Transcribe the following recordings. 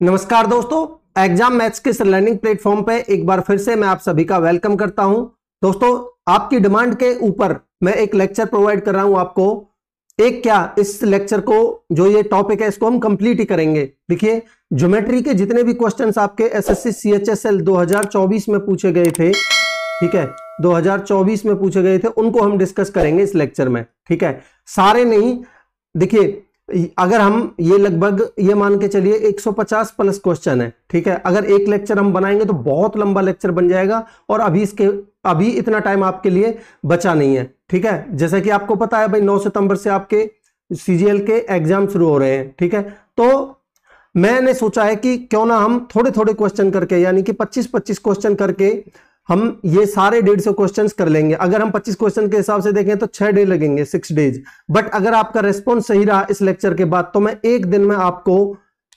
नमस्कार दोस्तों exam maths के लर्निंग प्लेटफॉर्म पे एक बार फिर से मैं आप सभी का वेलकम करता हूँ। दोस्तों, आपकी डिमांड के ऊपर मैं एक लेक्चर प्रोवाइड कर रहा हूँ आपको। एक क्या, इस लेक्चर को, जो ये टॉपिक है, इसको हम कंप्लीट ही करेंगे। देखिए ज्योमेट्री के जितने भी क्वेश्चन आपके एसएससी सीएचएसएल 2024 में पूछे गए थे, ठीक है 2024 में पूछे गए थे, उनको हम डिस्कस करेंगे इस लेक्चर में, ठीक है। सारे नहीं, देखिए अगर हम ये लगभग ये मान के चलिए 150 प्लस क्वेश्चन है, ठीक है? अगर एक लेक्चर हम बनाएँगे तो बहुत लंबा लेक्चर बन जाएगा और अभी इसके, अभी इतना टाइम आपके लिए बचा नहीं है, ठीक है? जैसा कि आपको पता है भाई 9 सितंबर से आपके सीजीएल के एग्ज़ाम शुरू हो रहे हैं, ठीक है? तो मैंने सोचा है कि क्यों ना हम थोड़े थोड़े क्वेश्चन करके, यानी कि 25-25 क्वेश्चन करके हम ये सारे डेढ़ सौ क्वेश्चन कर लेंगे। अगर हम 25 क्वेश्चन के हिसाब से देखें तो छह डे लगेंगे सिक्स डेज़ बट अगर आपका रेस्पॉन्स सही रहा इस लेक्चर के बाद तो मैं एक दिन में आपको,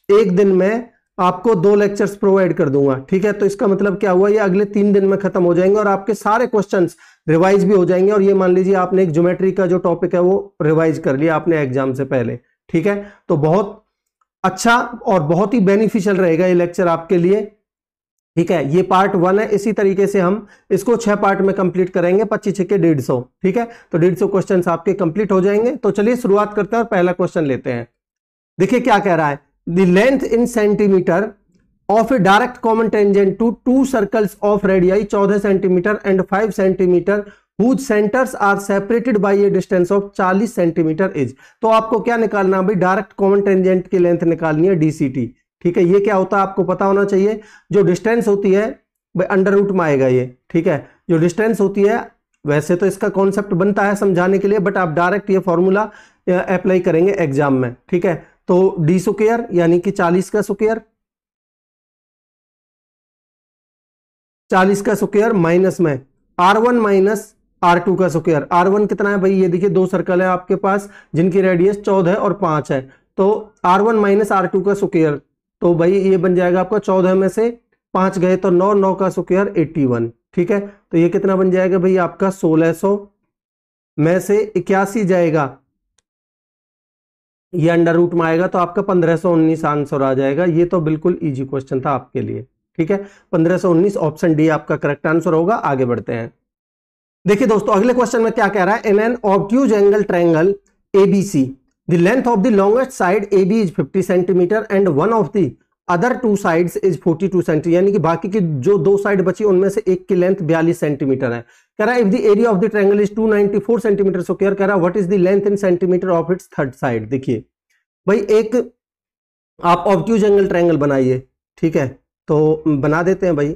एक दिन में आपको दो लेक्चर्स प्रोवाइड कर दूँगा। ठीक है? तो इसका मतलब क्या हुआ? ये अगले तीन दिन में खत्म हो जाएँगे और आपके सारे क्वेश्चन रिवाइज भी हो जाएँगे। और ये मान लीजिए आपने एक ज्योमेट्री का जो टॉपिक है वो रिवाइज कर लिया आपने एग्ज़ाम से पहले। ठीक है? तो बहुत अच्छा और बहुत ही बेनिफिशियल रहेगा ये लेक्चर आपके लिए। ठीक है? ये पार्ट वन है। इसी तरीके से हम इसको छह पार्ट में कंप्लीट करेंगे, पच्चीस छह के डेढ़ सौ। ठीक है? तो डेढ़ सौ क्वेश्चन आपके कंप्लीट हो जाएँगे। तो चलिए शुरुआत करते हैं और पहला क्वेश्चन लेते हैं। देखिए क्या कह रहा है। The length in centimetre of a direct common tangent to two circles of radii चौदह centimetre and five centimetre whose centres are separated by a distance of 40 centimetre is तो आपको क्या निकालना भाई डायरेक्ट कॉमन टेंजेंट की length निकालनी है DCT ठीक है, ये क्या होता है आपको पता होना चाहिए, जो डिस्टेंस होती है भाई अंडर रूट में आएगा ये, ठीक है? जो डिस्टेंस होती है, वैसे तो इसका कॉन्सेप्ट बनता है समझाने के लिए बट आप डायरेक्ट ये फॉर्मूला अप्लाई करेंगे एग्ज़ाम में, ठीक है? तो डी सुकेयर यानी कि 40 का सुकेयर 40 का सुकेयर माइनस में R one minus R two का सुकेयर आर वन कितना है भाई? ये देखिए, दो सर्कल है आपके पास, जिनकी रेडियस चौदह और पाँच है तो R one minus R two का सुकेयर तो भाई ये बन जाएगा आपका चौदह में से पाँच गए तो नौ नौ का स्क्वायर एट्टी वन, ठीक है? तो ये कितना बन जाएगा भाई आपका सोलह सो? में से इक्यासी जाएगा। ये अंडर रूट में आएगा तो आपका पंद्रह सौ उन्नीस आंसर आ जाएगा। ये तो बिल्कुल इजी क्वेश्चन था आपके लिए, ठीक है? पंद्रह सौ उन्नीस ऑप्शन डी आपका करेक्ट आंसर होगा, आगे बढ़ते हैं। देखिए दोस्तों, अगले क्वेश्चन में क्या कह रहा है? In an obtuse angle triangle ABC The length of the longest side AB is 50 centimeter and one of the other two sides is 42 centi यानी कि बाकी की जो दो साइड बची, उनमें से एक की लेंथ 42 सेंटीमीटर है। कह रहा है if the area of the triangle is 294 centimetre square कह रहा है what is the length in centimetre of its third side देखिए, भाई एक आप ऑब्ट्यूज एंगल ट्रायंगल बनाइए, ठीक है? तो बना देते हैं भाई।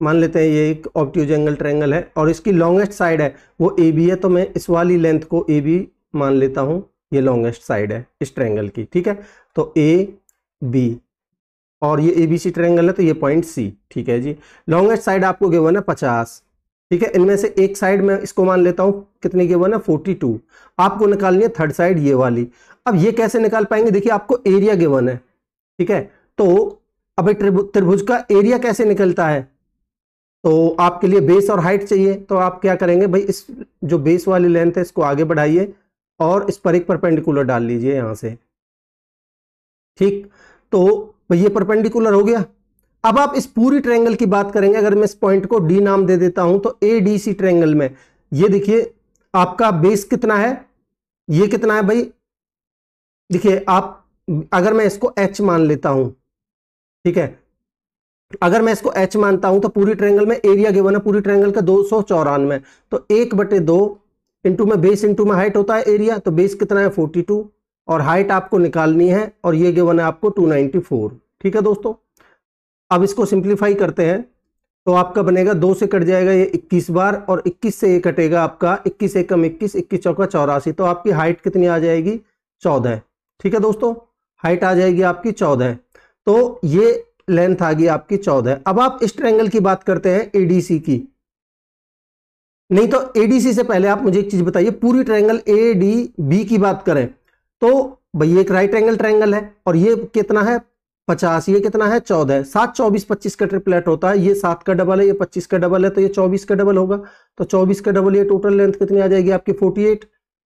मान लेते हैं ये एक ऑब्ट्यूज एंगल ट्रायंगल है और इसकी लॉन्गेस्ट साइड है, वो ए बी है तो मैं इस वाली लेंथ को ए बी मान लेता हूँ। ये लॉन्गेस्ट साइड है इस ट्रायंगल की, ठीक है? तो ए बी और ये ए बी सी ट्रायंगल है तो ये पॉइंट सी ठीक है जी? लॉन्गेस्ट साइड आपको गिवन है पचास, ठीक है? इनमें से एक साइड में इसको मान लेता हूँ, कितनी गिवन है? फोर्टी टू आपको निकालनी है थर्ड साइड ये वाली। अब ये कैसे निकाल पाएँगे? देखिए, आपको एरिया गिवन है, ठीक है? तो अब त्रिभुज का एरिया कैसे निकलता है? तो आपके लिए बेस और हाइट चाहिए तो आप क्या करेंगे? भाई, इस जो बेस वाली लेंथ है, इसको आगे बढ़ाइए। और इस पर एक परपेंडिकुलर डाल लीजिए यहाँ से। ठीक? तो ये परपेंडिकुलर हो गया। अब आप इस पूरी ट्रायंगल की बात करेंगे। अगर मैं इस पॉइंट को डी नाम दे देता हूँ तो ए डी सी ट्रायंगल में। ये देखिए, आपका बेस कितना है? ये कितना है भाई? देखिए, आप, अगर मैं इसको एच मान लेता हूँ, ठीक है? अगर मैं इसको एच मानता हूँ तो पूरी ट्रायंगल में एरिया गिवन है। पूरी ट्रायंगल का दो सौ चौरानवे। तो एक बटे दो इंटू में बेस इंटू में हाइट होता है एरिया तो बेस कितना है? 42 और हाइट आपको निकालनी है और ये गिवन है आपको 294 ठीक है दोस्तों? अब इसको सिंप्लीफाई करते हैं। तो आपका बनेगा दो से कट जाएगा ये 21 बार और 21 से ये कटेगा आपका 21 एकम कम 21 21 चौका चौरासी। तो आपकी हाइट कितनी आ जाएगी? 14 ठीक है दोस्तों? हाइट आ जाएगी आपकी 14 तो ये लेंथ आ गई आपकी 14 अब आप इस ट्रायंगल की बात करते हैं एडीसी की। नहीं तो एडीसी से पहले आप मुझे एक चीज़ बताइए, पूरी ट्रायंगल ए डी बी की बात करें तो भाई एक राइट एंगल ट्रायंगल है, और ये कितना है? पचास, ये कितना है? चौदह सात, चौबीस, पच्चीस का ट्रिपलेट होता है, ये सात का डबल है, ये पच्चीस का डबल है तो ये चौबीस का डबल होगा। तो चौबीस का डबल ये टोटल लेंथ कितनी आ जाएगी आपकी? फोर्टी एट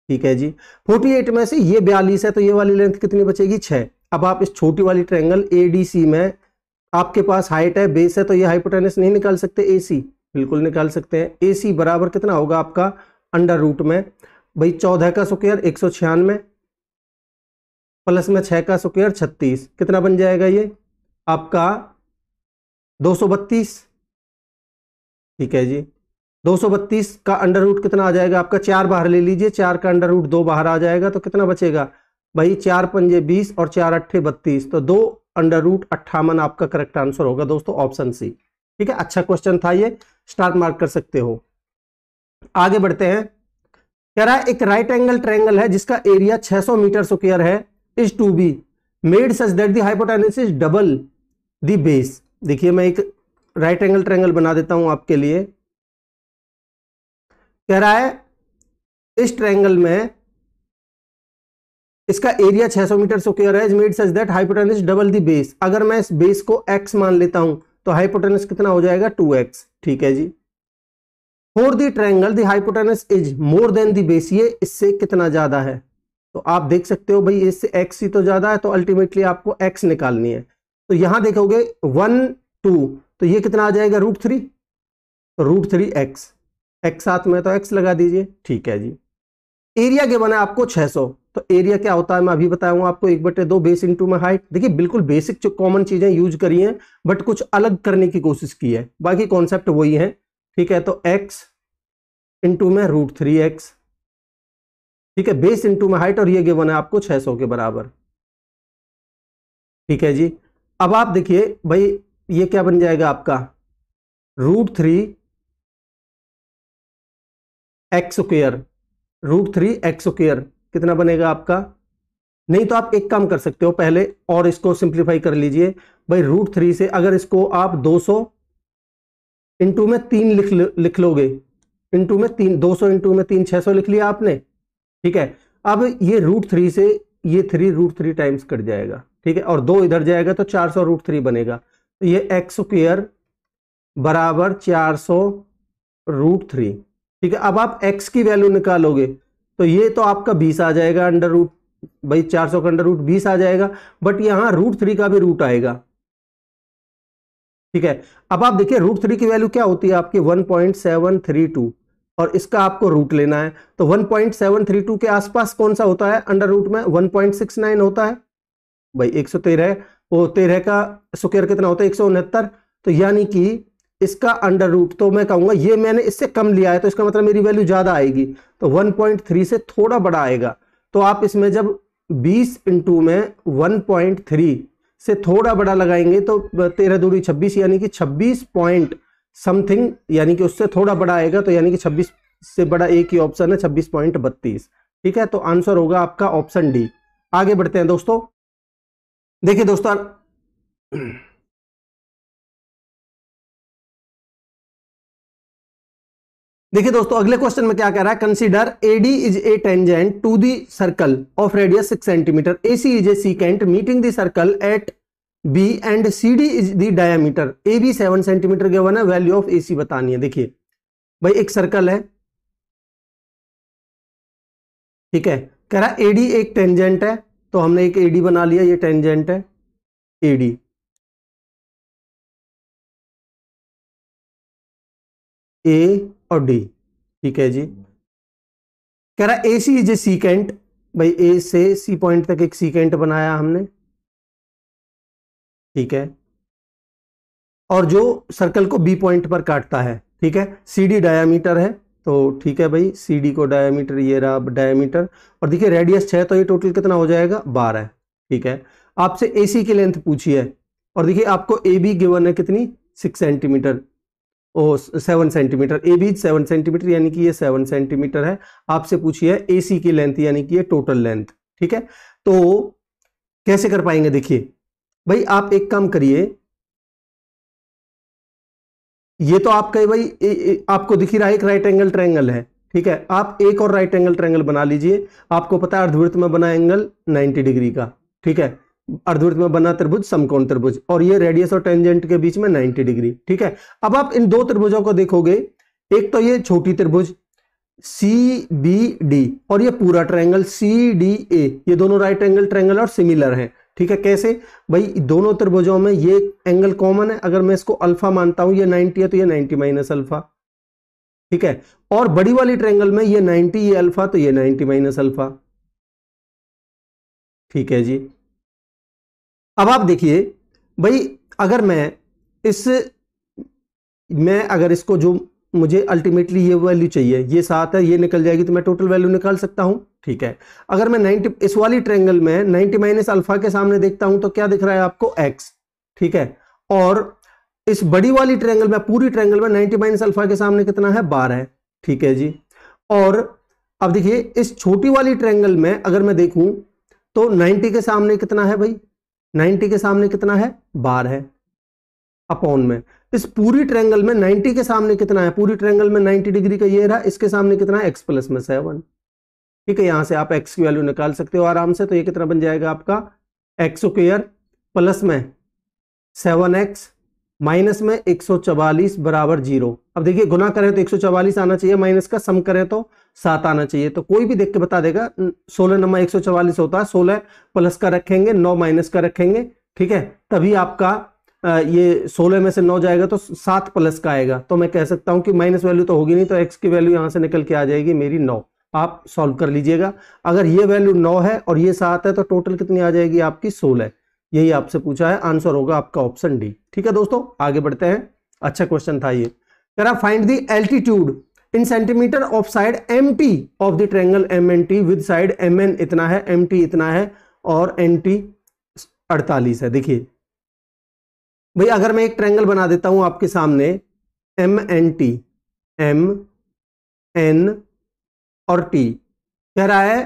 ठीक है जी। फोर्टी एट में से ये बयालीस है तो ये वाली लेंथ कितनी बचेगी? छह। अब आप इस छोटी वाली ट्रायंगल एडीसी में आपके पास हाइट है बेस है तो ये हाइपोटेनस नहीं निकाल सकते ए सी बिल्कुल निकाल सकते हैं। ए सी बराबर कितना होगा आपका? अंडर रूट में। भाई, चौदह का स्क्वेयर एक सौ छियानवे। प्लस में छः का स्क्वेयर छत्तीस। कितना बन जाएगा ये? आपका दो सौ बत्तीस। ठीक है जी। दो सौ बत्तीस का अंडर रूट कितना आ जाएगा? आपका चार बाहर ले लीजिए। चार का अंडर रूट दो बाहर आ जाएगा तो कितना बचेगा? भाई, चार पंजे बीस और चार अट्ठे बत्तीस। तो दो अंडर रूट अट्ठावन आपका करेक्ट आंसर होगा दोस्तों ऑप्शन सी ठीक है? अच्छा क्वेश्चन था ये। स्टार मार्क कर सकते हो। आगे बढ़ते हैं। कह रहा है, एक राइट एंगल ट्रायंगल है जिसका एरिया 600 मीटर स्क्वायर है। Is to be made such that the hypotenuse is double the base देखिए, मैं एक राइट एंगल ट्रायंगल बना देता हूँ आपके लिए। कह रहा है, इस ट्रायंगल में इसका एरिया 600 मीटर स्क्वायर है। Is made such that hypotenuse double the base अगर मैं इस बेस को एक्स मान लेता हूँ तो हाइपोटेनस कितना हो जाएगा? टू एक्स ठीक है जी। For the triangle the hypotenuse is more than the base ये इससे कितना ज़्यादा है? तो आप देख सकते हो भाई, इससे एक्स ही तो ज़्यादा है तो अल्टीमेटली आपको एक्स निकालनी है। तो यहाँ देखोगे वन टू तो ये कितना आ जाएगा? Root three root three x x साथ में तो एक्स लगा दीजिए, ठीक है जी। एरिया के बना आपको 600 तो एरिया क्या होता है, मैं अभी बताऊँगा आपको, एक बटे दो बेस इंटू में हाइट देखिए, बिल्कुल बेसिक जो कॉमन चीज़ें यूज़ करी हैं बट कुछ अलग करने की कोशिश की है। बाकी कॉन्सेप्ट वही है। ठीक है तो x इंटू में रूट थ्री एक्स ठीक है बेस इंटू में हाइट और ये गिवन है आपको 600 के बराबर। ठीक है जी। अब आप देखिए, भाई, ये क्या बन जाएगा आपका? Root three x square root three x square कितना बनेगा आपका? नहीं तो आप एक काम कर सकते हो, पहले और इसको सिंप्लीफाई कर लीजिए। भाई रूट थ्री से अगर इसको आप 200 सौ इंटू में तीन लिख लिख लोगे इंटू में तीन 200 सौ इंटू में तीन 600 लिख लिया आपने, ठीक है? अब ये रूट थ्री से ये three root three times cut जाएगा, ठीक है? और दो इधर जाएगा तो 400 रूट थ्री बनेगा। तो ये एक्स बराबर 400 रूट थ्री ठीक है, अब आप एक्स की वैल्यू निकालोगे तो ये तो आपका बीस आ जाएगा अंडर रूट भाई चार सौ का अंडर रूट बीस आ जाएगा बट यहाँ रूट थ्री का भी रूट आएगा। ठीक है, अब आप देखिए रूट थ्री की वैल्यू क्या होती है आपकी? One point seven three two और इसका आपको रूट लेना है। तो one point seven three two के आसपास कौन सा होता है? अंडर रूट में वन पॉइंट सिक्स नाइन होता है। भाई एक सौ तेरह, वो तेरह का स्क्र कितना होता है? एक सौ उनहत्तर तो यानी कि इसका अंडर रूट तो मैं कहूँगा ये मैंने इससे कम लिया है तो इसका मतलब मेरी वैल्यू ज़्यादा आएगी। तो 1.3 से थोड़ा बड़ा आएगा। तो आप इसमें जब 20 इंटू में 1.3 से थोड़ा बड़ा लगाएँगे तो तेरह दूरी 26 यानी कि 26 पॉइंट समथिंग यानी कि उससे थोड़ा बड़ा आएगा तो यानी कि 26 से बड़ा एक ही ऑप्शन है, छब्बीस ठीक है? तो आंसर होगा आपका ऑप्शन डी आगे बढ़ते हैं दोस्तों। देखिए दोस्तों देखिए दोस्तों, अगले क्वेश्चन में क्या कह रहा है? Consider AD is a tangent to the circle of radius six centimetre A C is a secant meeting the circle at B and C D is the diameter A B seven centimetre given है value of A C बतानी है। देखिए, भाई एक circle है। ठीक है, कह रहा है एडी एक टेंजेंट है तो हमने एक एडी बना लिया, ये टेंजेंट है एडी ए और डी ठीक है जी। कह रहा ए सी इज़ ए सीकेंट भाई ए से सी पॉइंट तक एक सीकेंट बनाया हमने। ठीक है। और जो सर्कल को बी पॉइंट पर काटता है, ठीक है। सी डी डायामीटर है तो ठीक है भाई सी डी को डायामीटर ये रहा डायामीटर और देखिए रेडियस छः तो ये टोटल कितना हो जाएगा? बारह, ठीक है। आपसे ए सी की लेंथ पूछी है, और देखिए आपको ए बी गिवन है कितनी? Six centimetre O seven centimetre A B seven centimetre यानी कि ये सेवन सेंटीमीटर है। आपसे पूछिए ए सी की लेंथ यानी कि ये टोटल लेंथ ठीक है? तो कैसे कर पाएँगे? देखिए भाई आप एक काम करिए। ये तो आपका भाई ए, ए, आपको दिखी रहा है एक राइट एंगल ट्रायंगल है ठीक है? आप एक और राइट एंगल ट्रायंगल बना लीजिए। आपको पता है अर्धवृत्त में बना एंगल 90 डिग्री का ठीक है? अर्धवृत्त में बना त्रिभुज, समकोण त्रिभुज, और ये रेडियस और टेंजेंट के बीच में 90 डिग्री ठीक है? अब आप इन दो त्रिभुजों को देखोगे, एक तो ये छोटी त्रिभुज सी बी डी और ये पूरा ट्रायंगल सी डी ए ये दोनों राइट एंगल ट्रायंगल और सिमिलर हैं, ठीक है? कैसे? भाई, दोनों त्रिभुजों में ये एंगल कॉमन है, अगर मैं इसको अल्फ़ा मानता हूँ, ये 90 है तो ये 90 माइनस अल्फ़ा ठीक है? और बड़ी वाली ट्रायंगल में ये 90 ये अल्फ़ा तो ये 90 माइनस अल्फ़ा ठीक है जी? अब आप देखिए, भाई अगर मैं इस, मैं अगर इसको जो मुझे अल्टीमेटली ये वैल्यू चाहिए, ये सात है, ये निकल जाएगी तो मैं टोटल वैल्यू निकाल सकता हूँ, ठीक है। अगर मैं 90 इस वाली ट्रेंगल में 90 माइनस अल्फ़ा के सामने देखता हूँ तो क्या दिख रहा है आपको? एक्स ठीक है। और इस बड़ी वाली ट्रेंगल में, पूरी ट्रेंगल में 90 माइनस अल्फ़ा के सामने कितना है? बारह ठीक है जी। और अब देखिए, इस छोटी वाली ट्रेंगल में अगर मैं देखूँ तो 90 के सामने कितना है भाई? 90 के सामने कितना है? बार है। अपॉन में। इस पूरी ट्रेंगल में 90 के सामने कितना है? पूरी ट्रेंगल में 90 डिग्री का ये रहा, इसके सामने कितना है? एक्स प्लस में सेवन ठीक है, यहाँ से आप एक्स की वैल्यू निकाल सकते हो आराम से तो ये कितना बन जाएगा आपका? एक्स स्क्र प्लस में सेवन एक्स माइनस में 144 बराबर ज़ीरो। अब देखिए, गुना करें तो 144 आना चाहिए, माइनस का सम करें तो सात आना चाहिए। तो कोई भी देख के बता देगा सोलह नंबर 144 होता है, सोलह प्लस का रखेंगे, नौ माइनस का रखेंगे, ठीक है? तभी आपका ये सोलह में से नौ जाएगा तो सात प्लस का आएगा। तो मैं कह सकता हूँ कि माइनस वैल्यू तो होगी नहीं तो एक्स की वैल्यू यहाँ से निकल के आ जाएगी मेरी नौ। आप सॉल्व कर लीजिएगा। अगर ये वैल्यू नौ है और ये सात है तो टोटल कितनी आ जाएगी आपकी सोलह। यही आपसे पूछा है आंसर होगा आपका ऑप्शन डी ठीक है दोस्तों, आगे बढ़ते हैं। अच्छा क्वेश्चन था ये। कह रहा find the altitude in centimetre of side M T of the triangle M N T with side M N इतना है एम टी इतना है और एन टी अड़तालीस है। देखिए, भाई अगर मैं एक ट्रेंगल बना देता हूँ आपके सामने M N T M N और टी कह रहा है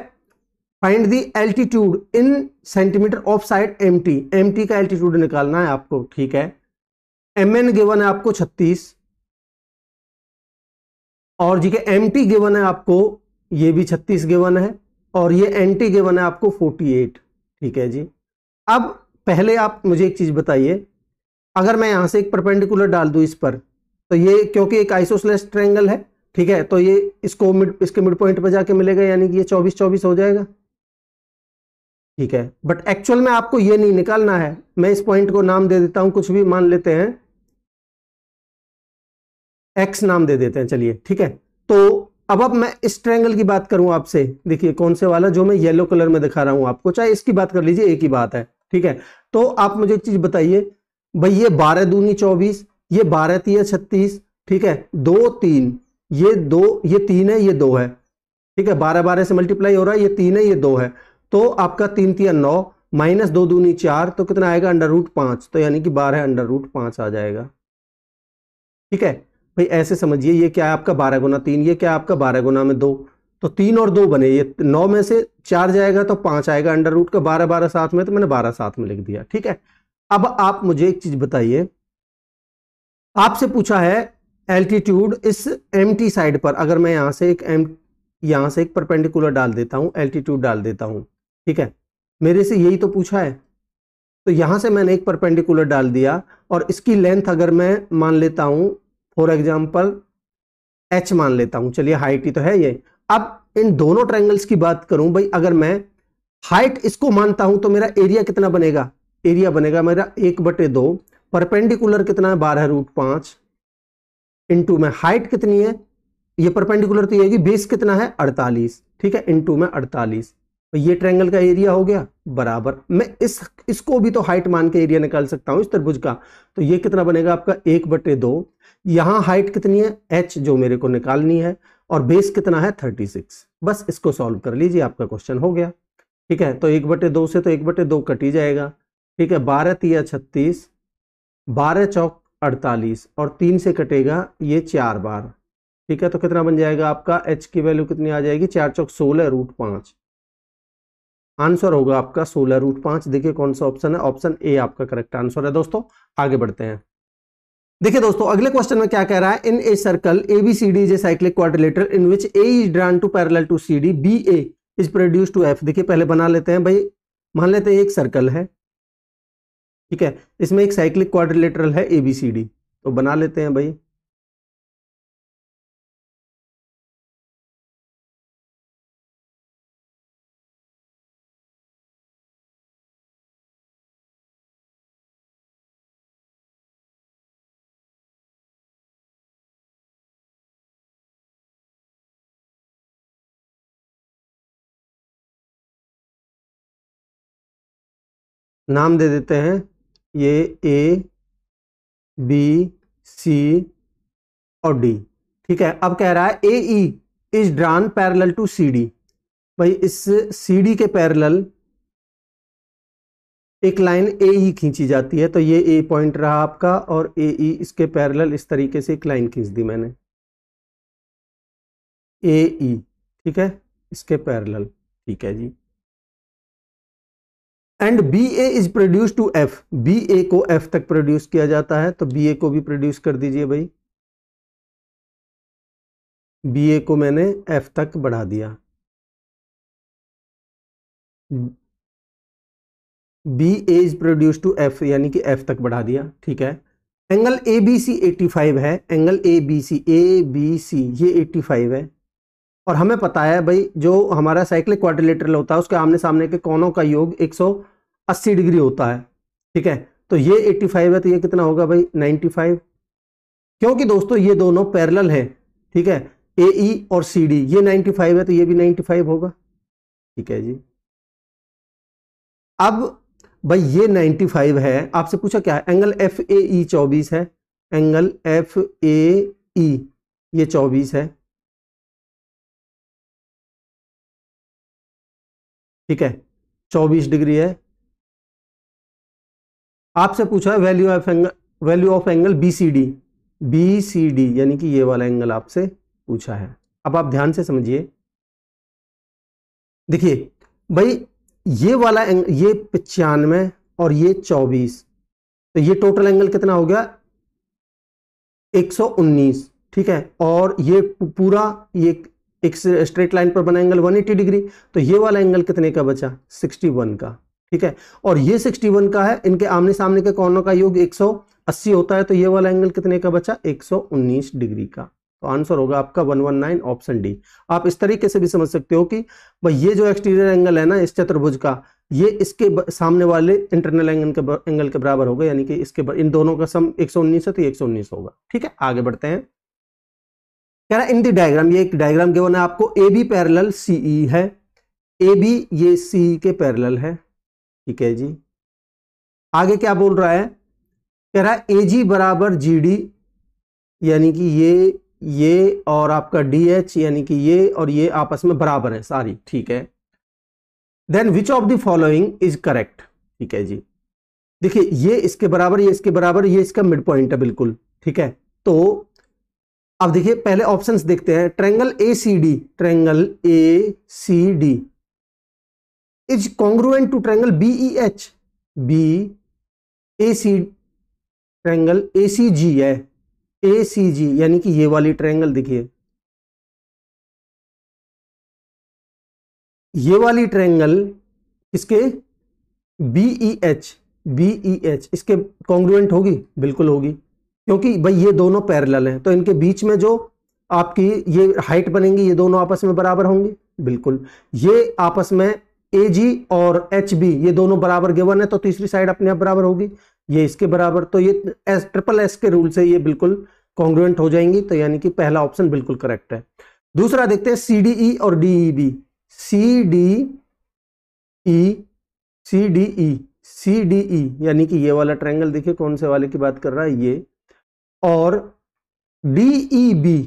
find the altitude in centimetre of side M T M T का एल्टीट्यूड निकालना है आपको, ठीक है? एम एन गिवन है आपको 36 और जी के एम टी गिवन है आपको, ये भी 36 गिवन है। और ये एन टी गिवन है आपको 48 ठीक है जी? अब पहले आप मुझे एक चीज़ बताइए। अगर मैं यहाँ से एक परपेंडिकुलर डाल दूँ इस पर तो ये क्योंकि एक आइसोसलेस ट्रेंगल है, ठीक है? तो ये इसको मिड इसके मिड पॉइंट पर जाके मिलेगा, यानी कि ये चौबीस चौबीस हो जाएगा। ठीक है। बट एक्चुअल में आपको ये नहीं निकालना है। मैं इस पॉइंट को नाम दे देता हूँ, कुछ भी मान लेते हैं। एक्स नाम दे देते हैं, चलिए, ठीक है। तो अब अब मैं इस ट्रेंगल की बात करूँ आपसे। देखिए, कौन से वाला? जो मैं येलो कलर में दिखा रहा हूँ आपको। चाहे इसकी बात कर लीजिए, एक ही बात है, ठीक है। तो आप मुझे एक चीज़ बताइए, भाई ये बारह दूनी चौबीस, ये बारह तीन छत्तीस, ठीक है, दो तीन, ये दो, ये तीन है, ये दो है, ठीक है। बारह बारह से मल्टीप्लाई हो रहा है, ये तीन है, ये दो है। तो आपका तीन तीन नौ, माइनस दो दूनी चार तो कितना आएगा? अंडर रूट पाँच। तो यानी कि बारह अंडर रूट पाँच आ जाएगा। ठीक है? भाई ऐसे समझिए, ये क्या है आपका बारह गुना तीन, ये क्या है आपका बारह गुना में दो? तो तीन और दो बने, ये नौ में से चार जाएगा तो पाँच आएगा अंडर रूट का बारह बारह साथ में तो मैंने बारह साथ में लिख दिया। ठीक है? अब आप मुझे एक चीज़ बताइए। आपसे पूछा है, एल्टीट्यूड इस एमटी साइड पर, अगर मैं यहाँ से एक एम यहाँ से एक परपेंडिकुलर डाल देता हूँ, एल्टीट्यूड डाल देता हूँ ठीक है? मेरे से यही तो पूछा है। तो यहाँ से मैंने एक परपेंडिकुलर डाल दिया और इसकी लेंथ अगर मैं मान लेता हूँ फॉर एग्ज़ाम्पल एच मान लेता हूँ। चलिए हाइट ही तो है ये। अब इन दोनों ट्रायंगल्स की बात करूँ भाई, अगर मैं हाइट इसको मानता हूँ तो मेरा एरिया कितना बनेगा? एरिया बनेगा मेरा एक बटे दो। परपेंडिकुलर कितना है? बारह रूट पाँच। इंटू में हाइट कितनी है? ये परपेंडिकुलर तो ये बेस कितना है? अड़तालीस। ठीक है? इंटू में अड़तालीस। ये ट्रायंगल का एरिया हो गया? बराबर। मैं इस, इसको भी तो हाइट मान के एरिया निकाल सकता हूँ इस तरबुज का। तो ये कितना बनेगा आपका? एक बटे दो। यहाँ हाइट कितनी है? एच जो मेरे को निकालनी है और बेस कितना है? थर्टी सिक्स बस इसको सॉल्व कर लीजिए, आपका क्वेश्चन हो गया। ठीक है? तो एक बटे दो से तो एक बटे दो कट ही जाएगा। ठीक है? बारह तिया छत्तीस, बारह चौक अड़तालीस और तीन से कटेगा ये चार बार। ठीक है? तो कितना बन जाएगा आपका? एच की वैल्यू कितनी आ जाएगी? चार चौक सोलह रूट पाँच। आंसर होगा आपका सोलह रूट पाँच। देखिए कौन सा ऑप्शन है, ऑप्शन ए आपका करेक्ट आंसर है। दोस्तों, आगे बढ़ते हैं। देखिए दोस्तों, अगले क्वेश्चन में क्या कह रहा है? In a circle A B C D is a cyclic quadrilateral in which A is drawn to parallel to C D B A is produce to F देखिए, पहले बना लेते हैं भाई। मान लेते हैं एक सर्कल है। ठीक है, इसमें एक साइक्लिक क्वाड्रिलेटरल है एबीसीडी तो बना लेते हैं भाई। नाम दे देते हैं। ये ए बी सी और डी ठीक है, अब कह रहा है A E is drawn parallel to C D भाई, इस सी डी के पैरेलल एक लाइन ए ई खींची जाती है तो ये ए पॉइंट रहा आपका और ए ई इसके पैरेलल इस तरीके से एक लाइन खींच दी मैंने। ए ई ठीक है, इसके पैरेलल ठीक है जी। And B A is produce to F B A को एफ़ तक प्रोड्यूस किया जाता है तो बी ए को भी प्रोड्यूस कर दीजिए भाई। बी ए को मैंने एफ़ तक बढ़ा दिया। B A is produce to F यानी कि एफ़ तक बढ़ा दिया, ठीक है। Angle A B C eighty five है angle A B C A B C ये एट्टी फाइव है। और हमें पता है भाई, जो हमारा साइक्लिक क्वाड्रिलेटरल होता है, उसके आमने सामने के कोनों का योग 180 डिग्री होता है, ठीक है? तो ये 85 है तो ये कितना होगा भाई? 95 क्योंकि दोस्तों, ये दोनों पैरेलल है, ठीक है? ए ई e और सी डी ये 95 है तो ये भी 95 होगा, ठीक है जी? अब भाई, ये 95 है, आपसे पूछा क्या है? एंगल एफ़ ए ई चौबीस है, एंगल एफ़ ए ई ये चौबीस है। ठीक है? चौबीस डिग्री है। आपसे पूछा है value of angle value of angle B C D B C D यानी कि ये वाला एंगल आपसे पूछा है। अब आप ध्यान से समझिए। देखिए, भाई, ये वाला एंगल ये पचानवे और ये चौबीस तो ये टोटल एंगल कितना हो गया? 119 ठीक है? और ये पूरा, ये एक स्ट्रेट लाइन पर बना एंगल 180 डिग्री तो ये वाला एंगल कितने का बचा? 61 का, ठीक है? और ये 61 का है, इनके आमने सामने के कोनों का योग 180 होता है तो ये वाला एंगल कितने का बचा? 119 डिग्री का। तो आंसर होगा आपका 119 ऑप्शन डी आप इस तरीके से भी समझ सकते हो कि, भाई, ये जो एक्सटीरियर एंगल है ना, इस चतुर्भुज का, ये इसके सामने वाले इंटरनल एंगल के एंगल के बराबर होगा, यानी कि इसके इन दोनों का सम 119 है तो ये 119 होगा, ठीक है? आगे बढ़ते हैं। कह रहा है, इन दी डायग्राम, ये एक डायग्राम के है, आपको ए बी पैरेलल सीई है। ए बी ये सी के पैरल है। ठीक है जी। आगे क्या बोल रहा है? कह रहा है ए जी बराबर जी डी यानी कि ये ये और आपका डी एच यानी कि ये और ये आपस में बराबर है, सारी। ठीक है। Then which of the following is correct ठीक है जी। देखिए, ये इसके बराबर, ये इसके बराबर, ये इसका मिड पॉइंट है बिल्कुल। ठीक है। तो अब देखिए, पहले ऑप्शंस देखते हैं। Triangle A C D triangle A C D is congruent to triangle BE H B A C triangle A C G है। ए सी जी यानी कि ये वाली ट्रेंगल देखिए। ये वाली ट्रेंगल इसके बीई एच बीई एच इसके कॉन्ग्रुएंट होगी? बिल्कुल होगी। क्योंकि भाई ये दोनों पैरेलल हैं। तो इनके बीच में जो आपकी ये हाइट बनेंगी, ये दोनों आपस में बराबर होंगी। बिल्कुल। ये आपस में ए जी और एच बी ये दोनों बराबर गिवन है तो तीसरी साइड अपने आप बराबर होगी। ये इसके बराबर तो ये एस ट्रिपल एस के रूल से ये बिल्कुल कॉन्ग्रुएंट हो जाएँगी तो यानी कि पहला ऑप्शन बिल्कुल करेक्ट है। दूसरा देखते हैं सी डी ई और D E B C D E C D E C D E यानी कि ये वाला ट्रायंगल देखिए कौन से वाले की बात कर रहा है, ये और D E B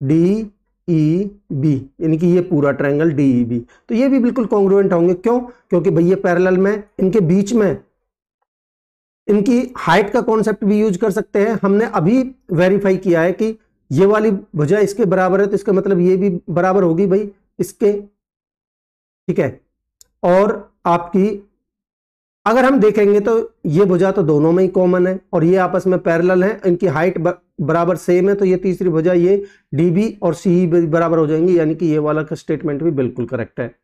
D E B यानी कि ये पूरा ट्रायंगल डी ई बी तो ये भी बिल्कुल कॉन्ग्रुएंट होंगे। क्यों? क्योंकि भाई ये पैरेलल में, इनके बीच में, इनकी हाइट का कॉन्सेप्ट भी यूज़ कर सकते हैं। हमने अभी वेरीफाई किया है कि ये वाली भुजा इसके बराबर है तो इसका मतलब ये भी बराबर होगी भाई इसके, ठीक है? और आपकी अगर हम देखेंगे तो ये भुजा तो दोनों में ही कॉमन है और ये आपस में पैरेलल है। इनकी हाइट बराबर सेम है तो ये तीसरी भुजा ये डी बी और सी बराबर हो जाएँगी, यानी कि ये वाला का स्टेटमेंट भी बिल्कुल करेक्ट है।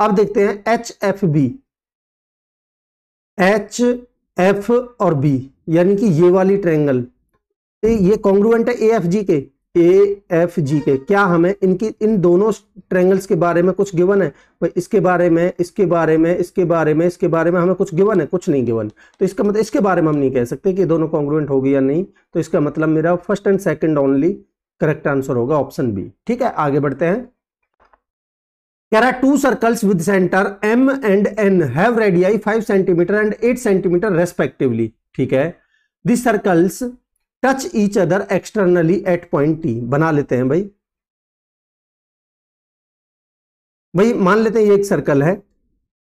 अब देखते हैं H F B H F और बी यानी कि ये वाली ट्रेंगल ये कॉन्ग्रुएंट है ए एफ़ जी के। ए एफ़ जी के। क्या हमें इनकी, इन दोनों ट्रेंगल्स के बारे में कुछ गिवन है? भाई, इसके बारे में, इसके बारे में, इसके बारे में, इसके बारे में हमें कुछ गिवन है, कुछ नहीं गिवन तो इसका मतलब इसके बारे में हम नहीं कह सकते कि दोनों कॉन्ग्रुएंट होगी या नहीं। तो इसका मतलब मेरा first and second only correct answer होगा ऑप्शन बी ठीक है, आगे बढ़ते हैं। है two circles with centre M and N have radii five centimetre and eight centimetre respectively ठीक है? This circles touch each other externally at point T बना लेते हैं भाई। भाई मान लेते हैं ये एक सर्कल है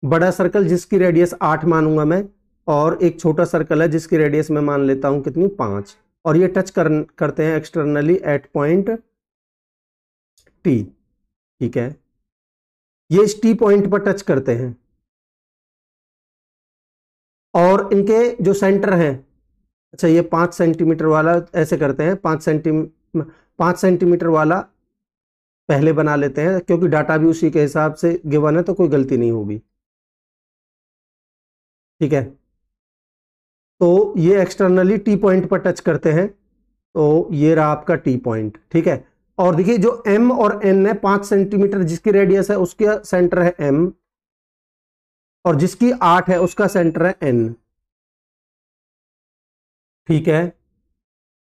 बड़ा सर्कल जिसकी रेडियस आठ मानूँगा मैं और एक छोटा सर्कल है जिसकी रेडियस मैं मान लेता हूँ कितनी? पाँच। और ये टच कर, करते हैं एक्सटर्नली एट पॉइंट टी ठीक है? ये इस टी पॉइंट पर टच करते हैं। और इनके जो सेंटर हैं अच्छा ये पाँच सेंटीमीटर वाला ऐसे करते हैं, पाँच सेंटी पाँच सेंटीमीटर वाला पहले बना लेते हैं, क्योंकि डाटा भी उसी के हिसाब से गिवन है तो कोई गलती नहीं होगी। ठीक है? तो ये एक्सटर्नली टी पॉइंट पर टच करते हैं तो ये रहा आपका टी पॉइंट ठीक है? और देखिए, जो एम और एन है, पाँच सेंटीमीटर जिसकी रेडियस है, उसका सेंटर है एम और जिसकी आठ है, उसका सेंटर है एन ठीक है?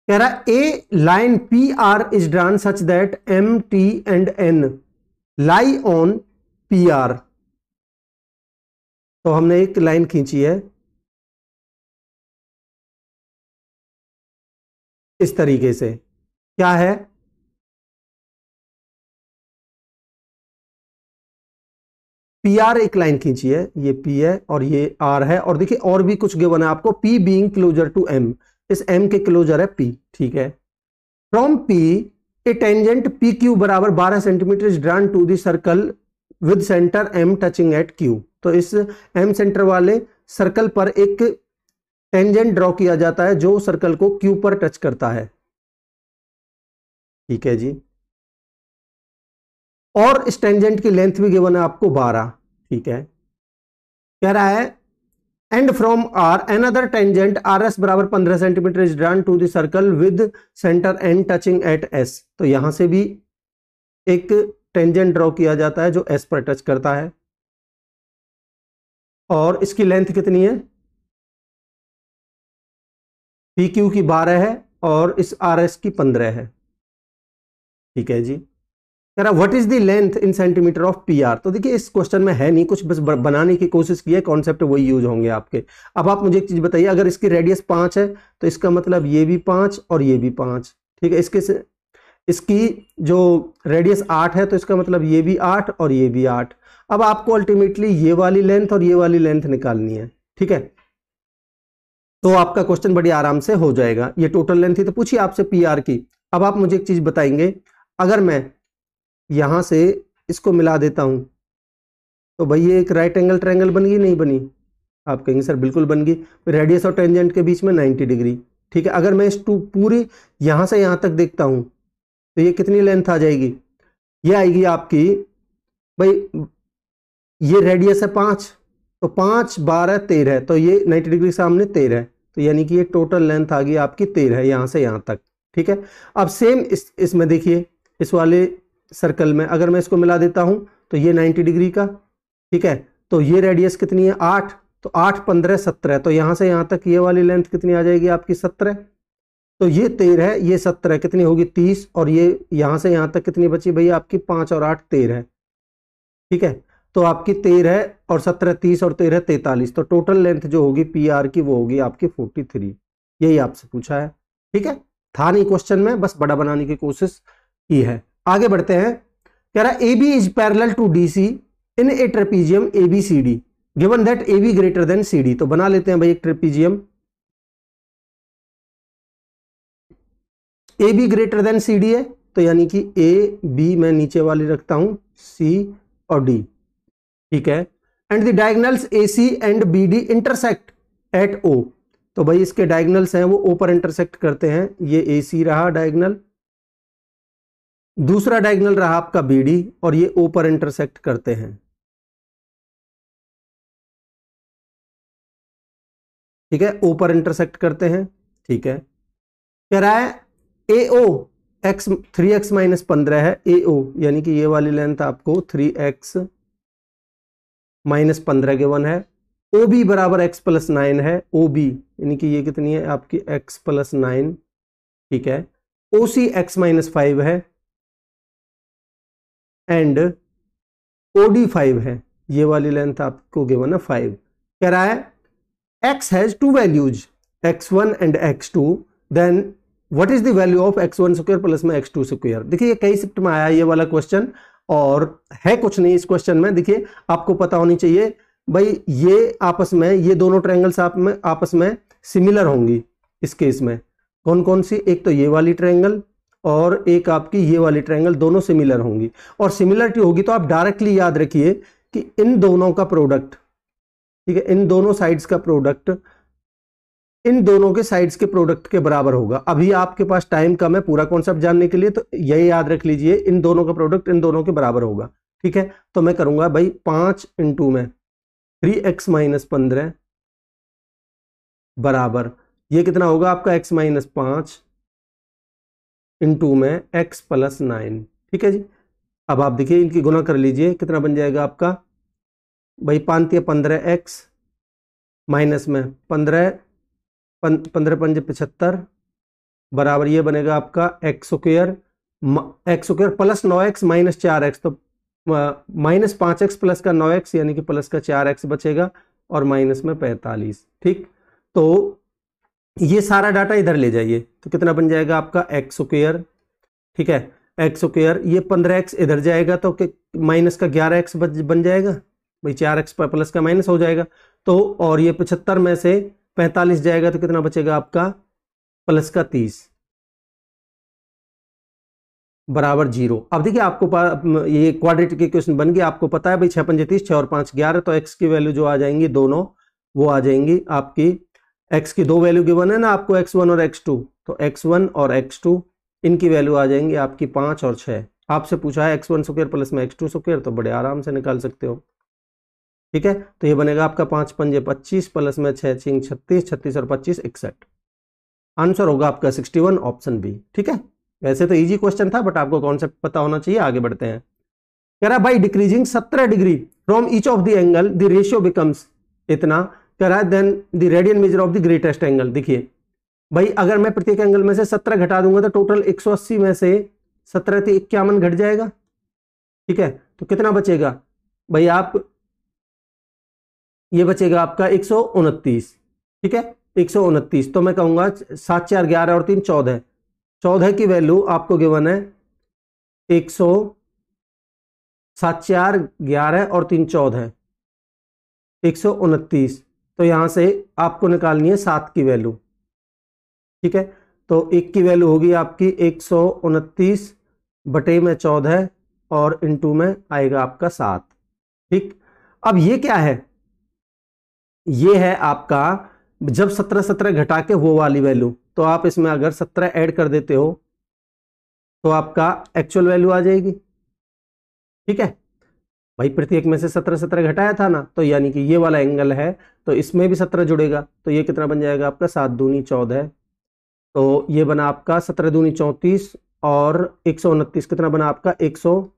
कह रहा a line P R is drawn such that M T and N lie on P R तो हमने एक लाइन खींची है। इस तरीके से। क्या है? पी आर एक लाइन खींची है ये पी है और ये आर है और देखिए और भी कुछ गिवन है आपको P being closer to M इस एम के क्लोजर है पी ठीक है? From P a tangent P Q बराबर 12 centimetre is drawn to the circle with centre M touching at Q तो इस एम सेंटर वाले सर्कल पर एक टेंजेंट ड्रॉ किया जाता है जो सर्कल को क्यू पर टच करता है। ठीक है जी? और इस टेंजेंट की लेंथ भी गिवन है आपको 12 ठीक है? कह रहा है and from R another tangent R S बराबर 15 centimetre is drawn to the circle with centre N touching at S तो यहाँ से भी एक टेंजेंट ड्रॉ किया जाता है जो एस पर टच करता है। और इसकी लेंथ कितनी है? पी क्यू की 12 है और इस आर एस की 15 है। ठीक है जी? कह रहा what is the length in centimetre of P R तो देखिए, इस क्वेश्चन में है नहीं कुछ, बस बनाने की कोशिश की है कॉन्सेप्ट वही यूज़ होंगे आपके। अब आप मुझे एक चीज़ बताइए, अगर इसकी रेडियस पाँच है तो इसका मतलब ये भी पाँच और ये भी पाँच, ठीक है? इसके से, इसकी जो रेडियस आठ है तो इसका मतलब ये भी आठ और ये भी आठ। अब आपको अल्टीमेटली ये वाली लेंथ और ये वाली लेंथ निकालनी है, ठीक है? तो आपका क्वेश्चन बड़ी आराम से हो जाएगा। ये टोटल लेंथ थी तो पूछिए आपसे पी आर की। अब आप मुझे एक चीज़ बताएँगे, अगर मैं यहाँ से इसको मिला देता हूँ। तो भाई ये एक राइट एंगल ट्रायंगल बन गई, नहीं बनी? आप कहेंगे, सर, बिल्कुल बन गई। रेडियस और टेंजेंट के बीच में 90 डिग्री ठीक है, अगर मैं इस टू पूरी यहाँ से यहाँ तक देखता हूँ तो ये कितनी लेंथ आ जाएगी? ये आएगी आपकी, भाई, ये रेडियस है पाँच तो पाँच बारह तेरह तो ये नाइन्टी डिग्री सामने तेरह तो यानी कि ये टोटल लेंथ आ गई आपकी तेरह, यहाँ से यहाँ तक। ठीक है, अब सेम इस, इसमें देखिए, इस वाले सर्कल में, अगर मैं इसको मिला देता हूँ तो ये 90 डिग्री का, ठीक है? तो ये रेडियस कितनी है? आठ। तो आठ, पंद्रह, सत्रह तो यहाँ से यहाँ तक ये वाली लेंथ कितनी आ जाएगी आपकी? सत्रह। तो ये तेरह ये सत्रह कितनी होगी? तीस। और ये यहाँ से यहाँ तक कितनी बची भैया? आपकी पाँच और आठ, तेरह ठीक है? तो आपकी तेरह और सत्रह, तीस और तेरह, तैतालीस। तो टोटल लेंथ जो होगी पी आर की, वो होगी आपकी फोर्टी थ्री यही आपसे पूछा है। ठीक है? था नहीं क्वेश्चन में, बस बड़ा बनाने की कोशिश की है। आगे बढ़ते हैं। कह रहा A B is parallel to D C in a trapezium A B C D given that A B greater than C D तो बना लेते हैं भाई एक trapezium A B greater than C D है तो यानी कि ए बी मैं नीचे वाली रखता हूँ सी और डी ठीक है? And the diagonals A C and B D intersect at O तो भाई इसके डायगनल्स हैं, वो ओ पर इंटरसेक्ट करते हैं। ये ए सी रहा डायगनल दूसरा डायगनल रहा आपका बीडी और ये ओ पर इंटरसेक्ट करते हैं। ठीक है? ओ पर इंटरसेक्ट करते हैं। ठीक है? कह रहा है A O x three x minus पंद्रह है। ए ओ यानी कि ये वाली लेंथ आपको थ्री एक्स माइनस पंद्रह के वन है। ओ बी बराबर एक्स प्लस नाइन है। ओ बी यानी कि ये कितनी है? आपकी एक्स प्लस नाइन ठीक है? O C x minus five है। एंड ओडी फाइव है। ये वाली लेंथ आपको गिवन है फाइव कह रहा है x has two values x one and x two then what is the value of x one square plus में एक्स टू स्क्वायर देखिए, ये कई शिफ्ट में आया ये वाला क्वेश्चन और है कुछ नहीं इस क्वेश्चन में। देखिए, आपको पता होनी चाहिए, भाई ये आपस में, ये दोनों ट्रायंगल्स आप में, आपस में सिमिलर होंगी इस केस में। कौन कौन सी? एक तो ये वाली ट्रायंगल और एक आपकी ये वाली ट्रायंगल दोनों सिमिलर होंगी। और सिमिलरिटी होगी तो आप डायरेक्टली याद रखिए कि इन दोनों का प्रोडक्ट ठीक है, इन दोनों साइड्स का प्रोडक्ट इन दोनों के साइड्स के प्रोडक्ट के बराबर होगा। अभी आपके पास टाइम कम है पूरा कॉन्सेप्ट जानने के लिए तो यही याद रख लीजिए, इन दोनों का प्रोडक्ट इन दोनों के बराबर होगा, ठीक है? तो मैं करूँगा भाई पाँच इंटू में थ्री एक्स माइनस पंद्रह बराबर, ये कितना होगा आपका एक्स माइनस पाँच इंटू में एक्स प्लस नाइन ठीक है जी? अब आप देखिए, इनकी गुना कर लीजिए, कितना बन जाएगा आपका? भाई पांतीय पंद्रह एक्स माइनस में, पंद्रह पंद्रह पंज पचहत्तर, बराबर ये बनेगा आपका x square x square plus नौ एक्स माइनस चार एक्स तो माइनस पाँच एक्स प्लस का नौ एक्स यानी कि प्लस का चार एक्स बचेगा, और माइनस में पैंतालीस, ठीक? तो ये सारा डाटा इधर ले जाइए। तो कितना बन जाएगा आपका एक्स स्क्वेयर ठीक है एक्स स्क्वेयर ये पंद्रह एक्स इधर जाएगा तो माइनस का ग्यारह एक्स बन जाएगा। भाई चार एक्स प्लस का माइनस हो जाएगा। तो और ये पचहत्तर में से पैंतालीस जाएगा तो कितना बचेगा आपका? प्लस का तीस। बराबर ज़ीरो। अब देखिए आपको ये क्वाड्रेटिक इक्वेशन बन गया। आपको पता है भाई छह पंजे तीस, छह और पाँच ग्यारह तो एक्स की वैल्यू जो आ जाएँगी दोनों, वो आ जाएँगी आपकी एक्स की दो वैल्यू गिवन है ना आपको एक्स वन और एक्स टू तो एक्स वन और एक्स टू इनकी वैल्यू आ जाएँगी आपकी पाँच और छह आपसे पूछा है एक्स वन स्क्र प्लस में एक्स टू स्क्र तो बड़े आराम से निकाल सकते हो। ठीक है? तो ये बनेगा आपका पाँच पंजे पच्चीस प्लस में छह चिंग छत्तीस छत्तीस और पच्चीस इकसठ। आंसर होगा आपका सिक्सटी वन ऑप्शन बी ठीक है? वैसे तो इजी क्वेश्चन था बट आपको कॉन्सेप्ट पता होना चाहिए, आगे बढ़ते हैं। कह रहा बाई डिक्रीजिंग सत्रह degree from each of the angle the ratio becomes इतना रहा है then the radian measure of the greatest angle देखिए, भाई, अगर मैं प्रत्येक एंगल में से सत्रह घटा दूँगा तो टोटल 180 में से सत्रह थी इक्यावन घट जाएगा। ठीक है? तो कितना बचेगा? भाई, आप, ये बचेगा आपका एक ठीक है? एक तो मैं कहूँगा सात, चार, ग्यारह और तीन, चौदह चौदह की वैल्यू आपको गिवन है एक सौ सात, चार, ग्यारह और तीन, चौदह एक सौ उनतीस। तो यहाँ से आपको निकालनी है सात की वैल्यू। ठीक है? तो एक की वैल्यू होगी आपकी एक सौ उनतीस बटे में चौदह और इंटू में आएगा आपका सात। ठीक? अब ये क्या है? ये है आपका जब सत्रह सत्रह घटा के वो वाली वैल्यू। तो आप इसमें अगर सत्रह ऐड कर देते हो तो आपका एक्चुअल वैल्यू आ जाएगी। ठीक है? भाई प्रत्येक में से सत्रह सत्रह घटाया था ना तो यानी कि ये वाला एंगल है तो इसमें भी सत्रह जुड़ेगा तो ये कितना बन जाएगा आपका सात दूनी चौदह तो ये बना आपका सत्रह दूनी चौंतीस और एक सौ उनतीस, कितना बना आपका? एक सौ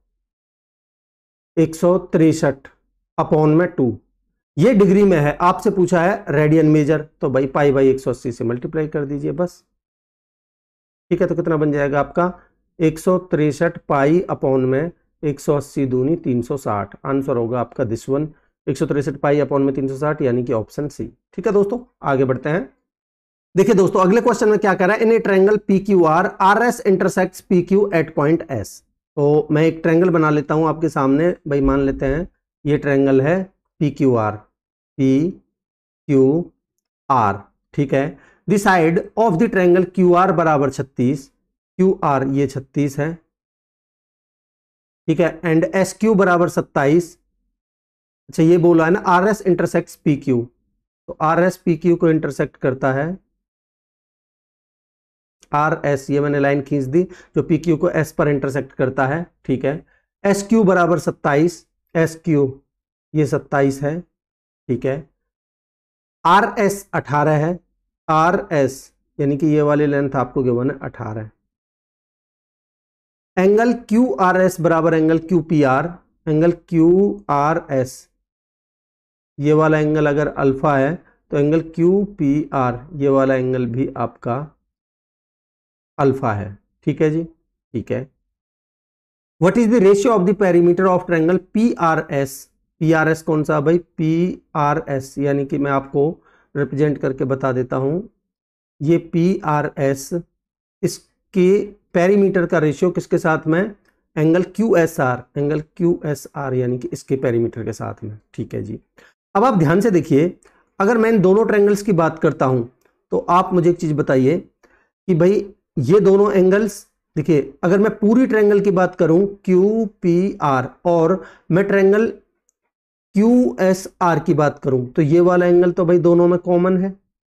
एक सौ तिरसठ अपॉन में टू। ये डिग्री में है, आपसे पूछा है रेडियन मेजर तो भाई पाई बाई एक सौ अस्सी से मल्टीप्लाई कर दीजिए बस। ठीक है तो कितना बन जाएगा आपका? एक सौ तिरसठ पाई अपॉन में एक सौ अस्सी दूनी तीन सौ साठ। आंसर होगा आपका दिस वन एक सौ तिरसठ पाई अपॉन में तीन सौ साठ, यानी कि ऑप्शन सी ठीक है दोस्तों, आगे बढ़ते हैं। देखिए दोस्तों, अगले क्वेश्चन में क्या कर रहा है? In a triangle P Q R R S intersect P Q at point S तो मैं एक ट्रायंगल बना लेता हूँ आपके सामने। भाई मान लेते हैं, ये ट्रायंगल है P Q R P Q R ठीक है? The side of the triangle Q R बराबर छत्तीस क्यू आर ये छत्तीस है। ठीक है? एंड एस क्यू बराबर सत्ताईस। अच्छा ये बोला है ना R S intersect P Q तो आर एस पी क्यू को इंटरसेक्ट करता है। आर एस ये मैंने लाइन खींच दी, जो पी क्यू को एस पर इंटरसेक्ट करता है, ठीक है? एस क्यू बराबर सत्ताईस एस क्यू ये सत्ताईस है, ठीक है? आर एस अठारह है आर एस यानी कि ये वाली लेंथ आपको गिवन है अठारह। एंगल क्यू आर एस बराबर angle Q P R angle Q R S ये वाला एंगल अगर अल्फ़ा है तो एंगल क्यू पी आर ये वाला एंगल भी आपका अल्फ़ा है। ठीक है जी? ठीक है। What is the ratio of the perimeter of triangle P R S P R S कौन सा? भाई पी आर एस यानी कि मैं आपको रिप्रेजेंट करके बता देता हूँ। ये पी आर एस इसके पेरीमीटर का रेशियो किसके साथ में? Angle Q S R angle Q S R यानी कि इसके पेरीमीटर के साथ में। ठीक है जी। अब आप ध्यान से देखिए, अगर मैं इन दोनों ट्रैंगल्स की बात करता हूँ तो आप मुझे एक चीज़ बताइए कि भाई ये दोनों एंगल्स देखिए, अगर मैं पूरी ट्रैंगल की बात करूँ क्यू पी आर और मैं ट्रैंगल क्यू एस आर की बात करूँ तो ये वाला एंगल तो भाई दोनों में कॉमन है,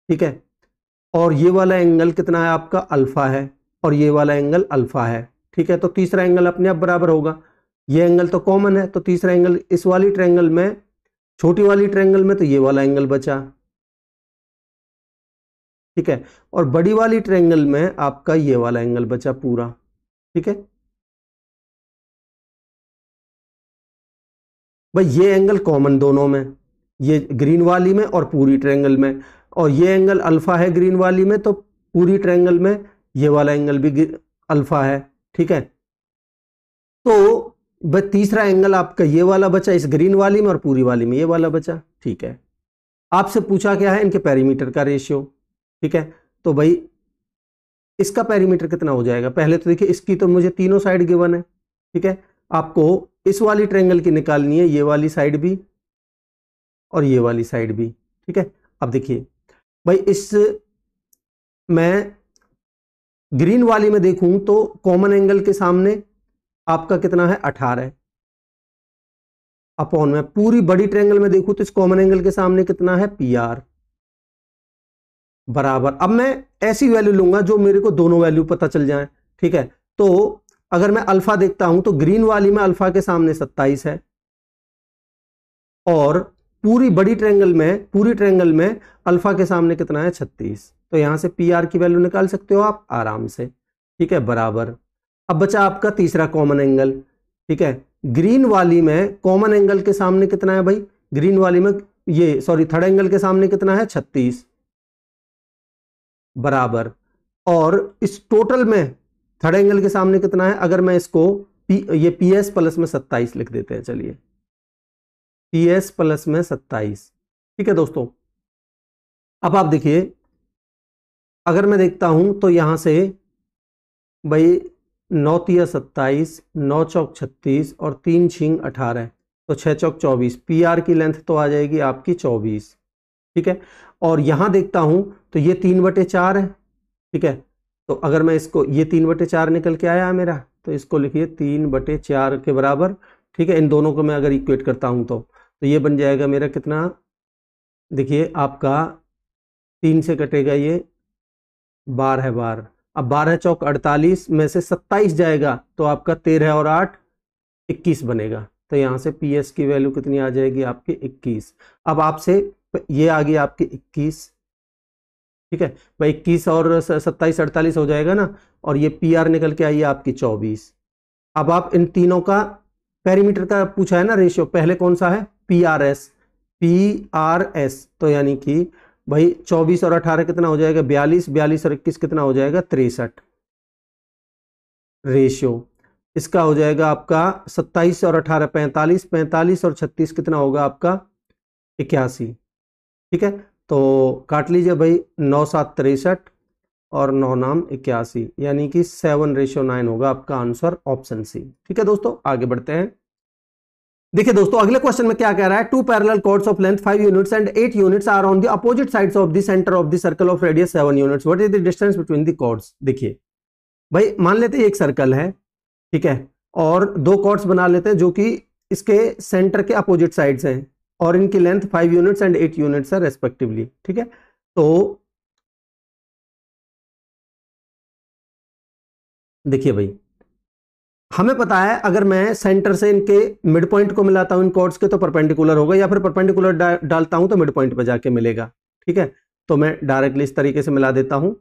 ठीक है? और ये वाला एंगल कितना है आपका? अल्फ़ा है। और ये वाला एंगल अल्फ़ा है, ठीक है? तो तीसरा एंगल अपने आप बराबर होगा। ये एंगल तो कॉमन है तो तीसरा एंगल इस वाली ट्रैंगल में, छोटी वाली ट्रैंगल में तो ये वाला एंगल बचा। ठीक है? और बड़ी वाली ट्रैंगल में आपका ये वाला एंगल बचा पूरा, ठीक है? भाई, ये एंगल कॉमन दोनों में, ये ग्रीन वाली में और पूरी ट्रैंगल में। और ये एंगल अल्फ़ा है ग्रीन वाली में तो पूरी ट्रैंगल में ये वाला एंगल भी अल्फ़ा है, ठीक है? तो तीसरा एंगल आपका ये वाला बचा, इस ग्रीन वाली में और पूरी वाली में ये वाला बचा, ठीक है? आपसे पूछा क्या है इनके पेरीमीटर का रेशियो ठीक है? तो भाई, इसका पेरीमीटर कितना हो जाएगा? पहले तो देखिए, इसकी तो मुझे तीनों साइड गिवन है, ठीक है? आपको इस वाली ट्रेंगल की निकालनी है, ये वाली साइड भी और ये वाली साइड भी, ठीक है? अब देखिए, भाई, इस, मैं ग्रीन वाली में देखूँ तो कॉमन एंगल के सामने आपका कितना है? अठारह अपॉन में पूरी बड़ी ट्रेंगल में देखूँ तो इस कॉमन एंगल के सामने कितना है? पी आर बराबर। अब मैं ऐसी वैल्यू लूँगा जो मेरे को दोनों वैल्यू पता चल जाए, ठीक है? तो अगर मैं अल्फ़ा देखता हूँ तो ग्रीन वाली में अल्फ़ा के सामने 27 है। और पूरी बड़ी ट्रेंगल में, पूरी ट्रेंगल में अल्फ़ा के सामने कितना है? 36 तो यहाँ से पी आर की वैल्यू निकाल सकते हो आप आराम से। ठीक है? बराबर। अब बचा आपका तीसरा कॉमन एंगल ठीक है? ग्रीन वाली में कॉमन एंगल के सामने कितना है भाई? ग्रीन वाली में ये सॉरी थर्ड एंगल के सामने कितना है? 36 बराबर। और इस टोटल में थर्ड एंगल के सामने कितना है? अगर मैं इसको पी ये पी एस प्लस में सत्ताईस लिख देते हैं, चलिए। पी एस प्लस में सत्ताईस। ठीक है दोस्तों? अब आप देखिए अगर मैं देखता हूँ तो यहाँ से भाई नौ तिया सत्ताईस, नौ चौक छत्तीस और तीन छिंग अठारह तो छः चौक चौबीस। पी आर की लेंथ तो आ जाएगी आपकी चौबीस, ठीक है? और यहाँ देखता हूँ तो ये तीन बटे चार है, ठीक है? तो अगर मैं इसको, ये तीन बटे चार निकल के आया है मेरा तो इसको लिखिए तीन बटे चार के बराबर, ठीक है? इन दोनों को मैं अगर इक्वेट करता हूँ तो तो ये बन जाएगा मेरा कितना? देखिए आपका तीन से कटेगा ये बारह बार। अब बारह चौक अड़तालीस, में से सत्ताईस जाएगा तो आपका तेरह और आठ, इक्कीस बनेगा। तो यहाँ से पी एस की वैल्यू कितनी आ जाएगी आपकी? इक्कीस। अब आपसे, ये आ गई आपकी इक्कीस। ठीक है? भाई इक्कीस और सत्ताईस अड़तालीस हो जाएगा ना, और ये पी आर निकल के आई आपकी चौबीस। अब आप इन तीनों का पेरीमीटर का पूछा है ना रेशियो पहले कौन सा है? P R S P R S तो यानी कि भाई चौबीस और अठारह कितना हो जाएगा? बयालीस बयालीस और इक्कीस कितना हो जाएगा? तिरसठ। रेशियो। इसका हो जाएगा आपका सत्ताईस और अठारह, पैंतालीस पैंतालीस और छत्तीस कितना होगा आपका? इक्यासी। ठीक है? तो काट लीजिए भाई, नौ सात तिरसठ और नौ नाम इक्यासी, यानी कि सेवन रेशियो नाइन होगा आपका आंसर ऑप्शन सी। ठीक है दोस्तों? आगे बढ़ते हैं। देखिए दोस्तों, अगले क्वेश्चन में क्या कह रहा है? Two parallel chords of length five units and eight units are on the opposite sides of the centre of the circle of radius seven units what is the distance between the chords देखिए, भाई, मान लेते हैं एक circle है, ठीक है, और दो कॉर्ड्स बना लेते हैं जो कि इसके सेंटर के अपोजिट साइड्स हैं, और इनकी length five units and eight units है रेस्पेक्टिवली ठीक है? तो देखिए भाई हमें पता है अगर मैं सेंटर से इनके मिड पॉइंट को मिलाता हूँ इन कॉर्ड्स के तो परपेंडिकुलर होगा या फिर परपेंडिकुलर डा, डालता हूँ तो मिड पॉइंट पर जाके मिलेगा ठीक है? तो मैं डायरेक्टली इस तरीके से मिला देता हूँ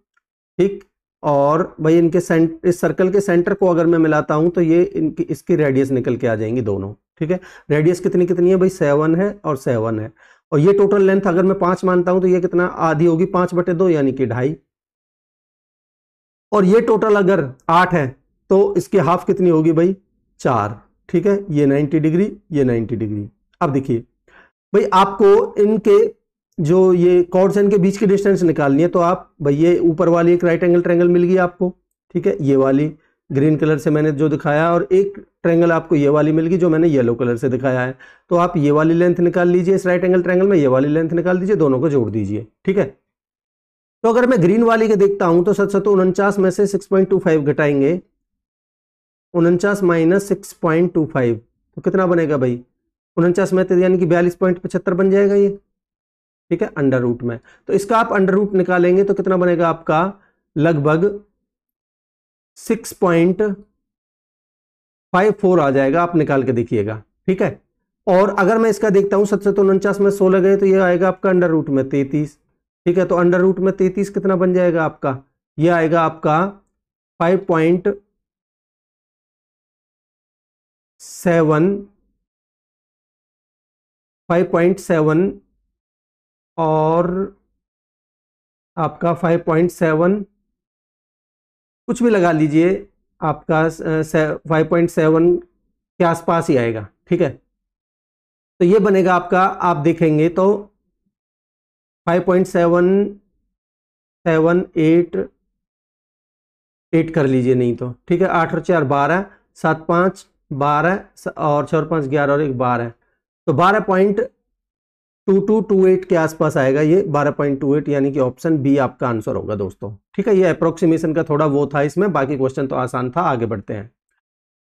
ठीक? और भाई इनके सेंट इस सर्कल के सेंटर को अगर मैं मिलाता हूँ तो ये इनकी इसकी रेडियस निकल के आ जाएँगी दोनों ठीक है? रेडियस कितनी कितनी है भाई? सेवन है और सेवन है। और ये टोटल लेंथ अगर मैं पाँच मानता हूँ तो ये कितना आधी होगी? पाँच बटे दो यानी कि ढाई। और ये टोटल अगर आठ है तो इसकी हाफ़ कितनी होगी भाई? चार। ठीक है? ये 90 डिग्री, ये 90 डिग्री। अब देखिए, भाई आपको इनके जो ये कॉर्ड्स इनके बीच की डिस्टेंस निकालनी है तो आप, भाई ये ऊपर वाली एक राइट एंगल ट्रेंगल मिल गई आपको। ठीक है? ये वाली ग्रीन कलर से मैंने जो दिखाया, और एक ट्रेंगल आपको ये वाली मिल गई जो मैंने येलो कलर से दिखाया है। तो आप ये वाली लेंथ निकाल लीजिए इस राइट एंगल ट्रेंगल में, ये वाली लेंथ निकाल दीजिए, दोनों को जोड़ दीजिए। ठीक है? तो अगर मैं ग्रीन वाली के देखता हूँ तो सच तो उनचास में से 6.25 घटाएँगे। उनचास minus six point two five. तो कितना बनेगा भाई? उनचास में यानी कि बयालीस पॉइंट पचहत्तर बन जाएगा ये। ठीक है? अंडर रूट में। तो इसका आप अंडर रूट निकालेंगे तो कितना बनेगा आपका? लगभग सिक्स पॉइंट फाइव फोर आ जाएगा। आप निकाल के देखिएगा। ठीक है? और अगर मैं इसका देखता हूँ सत्तर तो उनचास में सोलह गए तो ये आएगा आपका अंडर रूट में तैतीस। ठीक है? तो अंडर रूट में तैतीस कितना बन जाएगा आपका? ये आएगा आपका five point seven, five point seven और आपका फाइव पॉइंट सेवन। कुछ भी लगा लीजिए, आपका फाइव पॉइंट सेवन के आसपास ही आएगा, ठीक है? तो ये बनेगा आपका, आप देखेंगे तो five point seven seven, eight eight कर लीजिए नहीं तो ठीक है? आठ और चार बारह, सात पाँच बारह और छः और पाँच ग्यारह और एक बारह। तो बारह point two two two eight के आसपास आएगा ये, बारह पॉइंट टू एट, यानी कि ऑप्शन बी आपका आंसर होगा दोस्तों। ठीक है, ये अप्रोक्सीमेशन का थोड़ा वो था इसमें, बाकी क्वेश्चन तो आसान था, आगे बढ़ते हैं।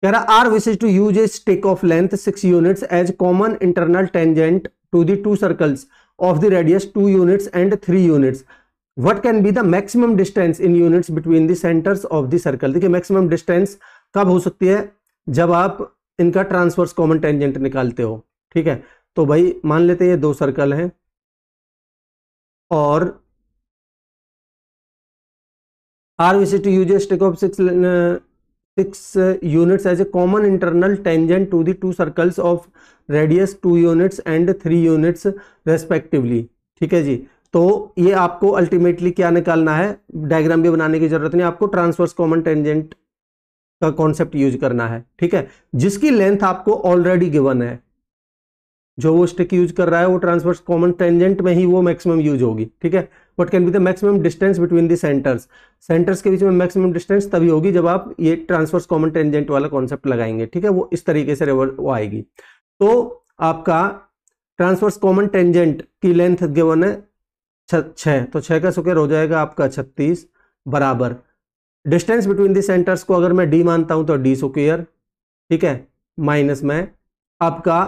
कह रहा R wishes to use a stick of length six units as common internal tangent to the two circles of the radius two units and three units what can be the maximum distance in units between the centres of the circle देखिए maximum distance कब हो सकती है? जब आप इनका transverse common tangent निकालते हो, ठीक है? तो भाई, मान लेते हैं ये दो सर्कल हैं और आर विस to use stick of six six units as a common internal tangent to the two circles of radius two units and three units respectively ठीक है जी? तो ये आपको अल्टीमेटली क्या निकालना है? डायग्राम भी बनाने की ज़रूरत नहीं, आपको ट्रांसवर्स कॉमन टेंजेंट का कॉन्सेप्ट यूज़ करना है, ठीक है? जिसकी लेंथ आपको ऑलरेडी गिवन है। जो वो स्टिक यूज़ कर रहा है, वो ट्रांसवर्स कॉमन टेंजेंट में ही वो मैक्सिमम यूज़ होगी, ठीक है? What can be the maximum distance between the centres centres के बीच में मैक्सिमम डिस्टेंस तभी होगी जब आप ये ट्रांसवर्स कॉमन टेंजेंट वाला कॉन्सेप्ट लगाएँगे, ठीक है? वो इस तरीके से वो आएगी। तो आपका ट्रांसवर्स कॉमन टेंजेंट की लेंथ गिवन है छः तो छः का स्क्वायर हो जाएगा आपका छत्तीस बराबर। डिस्टेंस बिटवीन दी सेंटर्स को अगर मैं डी मानता हूँ तो डी स्क्वेयर ठीक है? माइनस में आपका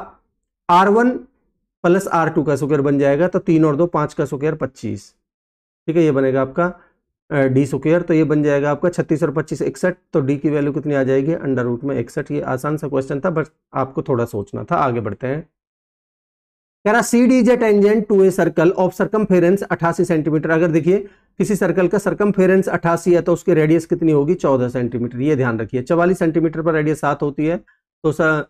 R one plus R two का स्क्वायर बन जाएगा तो तीन और दो पाँच का स्क्वायर पच्चीस, ठीक है? ये बनेगा आपका डी स्क्वेयर तो ये बन जाएगा आपका छत्तीस और पच्चीस इकसठ तो डी की वैल्यू कितनी आ जाएगी? अंडर रूट में इकसठ, ये आसान सा क्वेश्चन था, बस आपको थोड़ा सोचना था, आगे बढ़ते हैं। कह रहा C D J tangent to a circle of circumference 88 centimetre अगर देखिए किसी सर्कल का सरकमफेरेंस 88 है तो उसकी रेडियस कितनी होगी? 14 सेंटीमीटर ये ध्यान रखिए 44 सेंटीमीटर पर रेडियस सात होती है तो सर,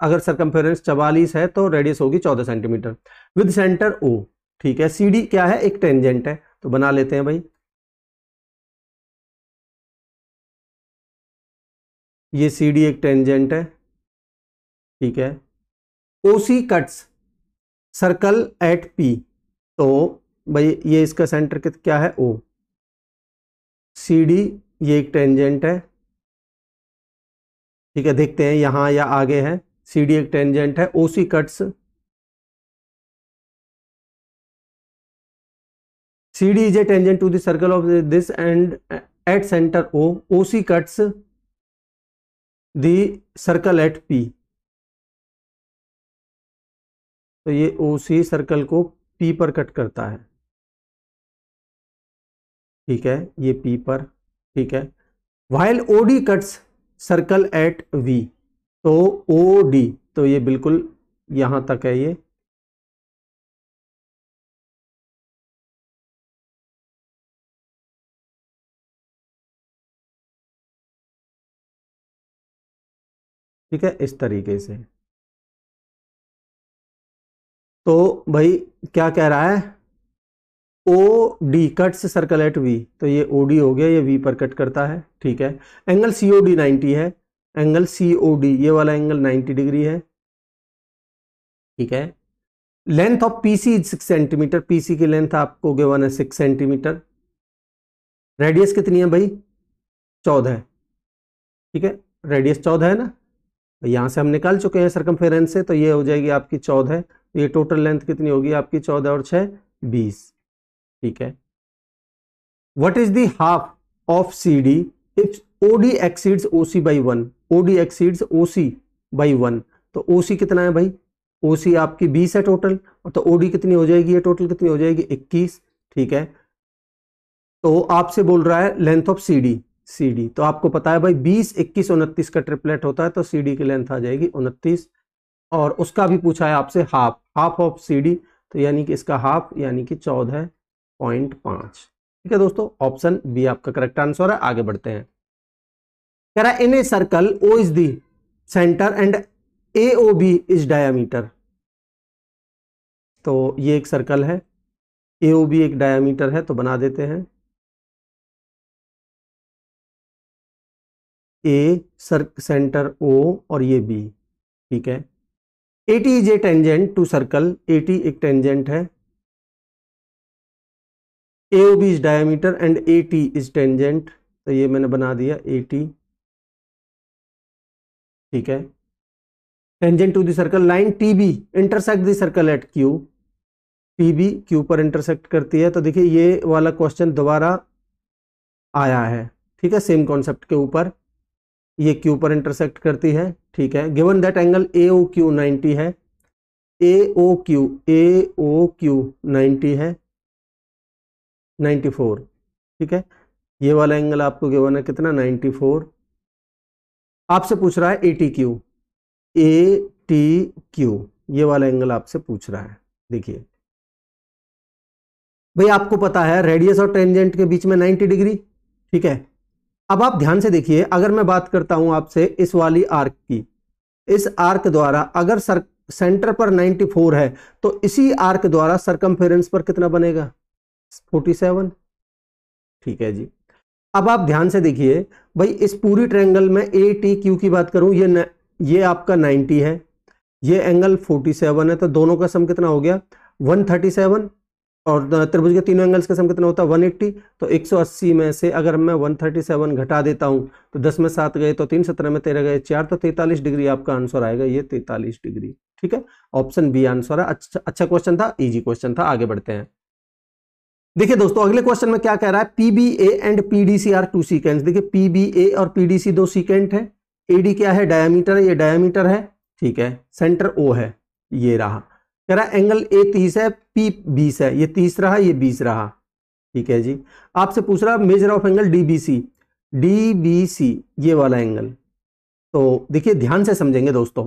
अगर सरकमफेरेंस 44 है तो रेडियस होगी 14 सेंटीमीटर विद सेंटर ओ ठीक है सी डी क्या है? एक टेंजेंट है तो बना लेते हैं भाई। ये सी डी एक टेंजेंट है ठीक है। OC cuts circle at P. तो भाई ये इसका सेंटर क्या है? ओ। सी डी ये एक टेंजेंट है। ठीक है, देखते हैं यहाँ या आगे है। सी डी एक टेंजेंट है, O C cuts. C D is a tangent to the circle of this and at centre O. O C cuts the circle at P. तो ये ओ सी सर्कल को पी पर cut करता है। ठीक है, ये पी पर, ठीक है। While O D cuts circle at V तो ओ डी तो ये बिल्कुल यहाँ तक है ये। ठीक है, इस तरीके से। तो भाई क्या कह रहा है? ओ डी कट से सर्कल एट वी तो ये ओ डी हो गया, ये वी पर कट करता है, ठीक है। Angle C O D ninety है। एंगल सी ओ डी ये वाला एंगल 90 डिग्री है, ठीक है। Length of PC six centimetre P C की लेंथ आपको गिवन है सिक्स सेंटीमीटर रेडियस कितनी है भाई? चौदह ठीक है। रेडियस चौदह है ना? यहाँ से हम निकाल चुके हैं सरकमफेरेंस से तो ये हो जाएगी आपकी चौदह तो ये टोटल लेंथ कितनी होगी आपकी? चौदह और छह, बीस। ठीक है? What is the half of C D if OD exceeds OC by one OD exceeds OC by one तो ओसी कितना है भाई? ओसी आपकी बीस है टोटल और तो ओडी कितनी हो जाएगी? ये टोटल कितनी हो जाएगी? इक्कीस। ठीक है? तो आपसे बोल रहा है length of C D C D तो आपको पता है भाई, बीस, इक्कीस, उनतीस का ट्रिपलेट होता है तो सी डी की लेंथ आ जाएगी उनतीस। और उसका भी पूछा है आपसे half half of C D तो यानी कि इसका हाफ़ यानी कि चौदह पॉइंट पाँच। ठीक है दोस्तों ऑप्शन बी आपका करेक्ट आंसर है, आगे बढ़ते हैं। कह रहा है in a circle O is the centre and A O B is diameter तो ये एक सर्कल है ए ओ बी एक डायामीटर है तो बना देते हैं। ए सेंटर ओ और ये बी ठीक है? A T is a tangent to circle A T एक टेंजेंट है। A O B is diameter and A T is tangent तो ये मैंने बना दिया ए टी ठीक है? Tangent to the circle line T B intersect the circle at Q T B Q पर इंटरसेक्ट करती है। तो देखिए ये वाला क्वेश्चन दोबारा आया है। ठीक है? सेम कॉन्सेप्ट के ऊपर। ये क्यू पर इंटरसेक्ट करती है, ठीक है? Given that angle A O Q ninety है A O Q A O Q ninety है नाइन्टी फोर ठीक है? ये वाला एंगल आपको गिवन है कितना? नाइन्टी फोर आपसे पूछ रहा है A T Q A T Q ये वाला एंगल आपसे पूछ रहा है, देखिए। भाई आपको पता है रेडियस और टेंजेंट के बीच में 90 डिग्री ठीक है? अब आप ध्यान से देखिए अगर मैं बात करता हूँ आपसे इस वाली आर्क की इस आर्क द्वारा अगर सर सेंटर पर 94 है तो इसी आर्क द्वारा सरकमफेरेंस पर कितना बनेगा? 47 ठीक है जी। अब आप ध्यान से देखिए भाई इस पूरी ट्रेंगल में ए टी क्यू की बात करूँ ये न, ये आपका 90 है ये एंगल 47 है तो दोनों का सम कितना हो गया? 137 और त्रिभुज के तीनों एंगल्स का सम कितना होता है? 180 तो 180 में से अगर मैं 137 घटा देता हूँ तो 10 में सात गए तो तीन सत्रह में तेरह गए, चार तो 43 डिग्री आपका आंसर आएगा, ये 43 डिग्री, ठीक है? ऑप्शन बी आंसर है। अच्छा अच्छा क्वेश्चन था इजी क्वेश्चन था, आगे बढ़ते हैं। देखिए दोस्तों, अगले क्वेश्चन में क्या कह रहा है? PBA and PDC are two secant देखिए पीबीए और पीडीसी दो सीकेंट है। एडी क्या है? डायमीटर ये डायमीटर है, ठीक है? सेंटर ओ है, ये रहा। कह रहा एंगल ए तीस है पी बीस है, ये तीस रहा, ये बीस रहा। ठीक है जी। आपसे पूछ रहा measure of angle D B C DBC DBC ये वाला एंगल तो देखिए, ध्यान से समझेंगे दोस्तों।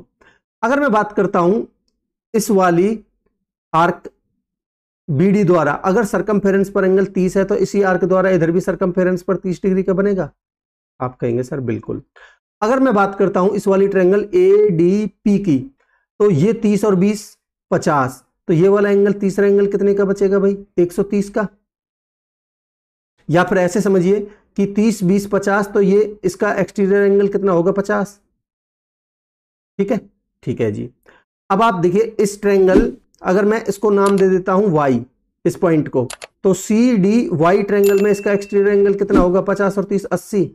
अगर मैं बात करता हूँ, इस वाली आर्क बीडी द्वारा, अगर सरकमफेरेंस पर एंगल 30 है तो इसी आर्क द्वारा इधर भी सरकमफेरेंस पर 30 डिग्री का बनेगा। आप कहेंगे, सर, बिल्कुल। अगर मैं बात करता हूँ इस वाली ट्रेंगल ए डी पी की तो ये 30 और 20 पचास। तो ये वाला एंगल तीसरा एंगल कितने का बचेगा भाई? 130 का। या फिर ऐसे समझिए कि 30 20 50 तो ये इसका एक्सटीरियर एंगल कितना होगा? 50 ठीक है? ठीक है जी। अब आप देखिए इस ट्रेंगल अगर मैं इसको नाम दे देता हूँ वाई इस पॉइंट को तो सी डी वाई ट्रेंगल में इसका एक्सटीरियर एंगल कितना होगा? 50 और 30 80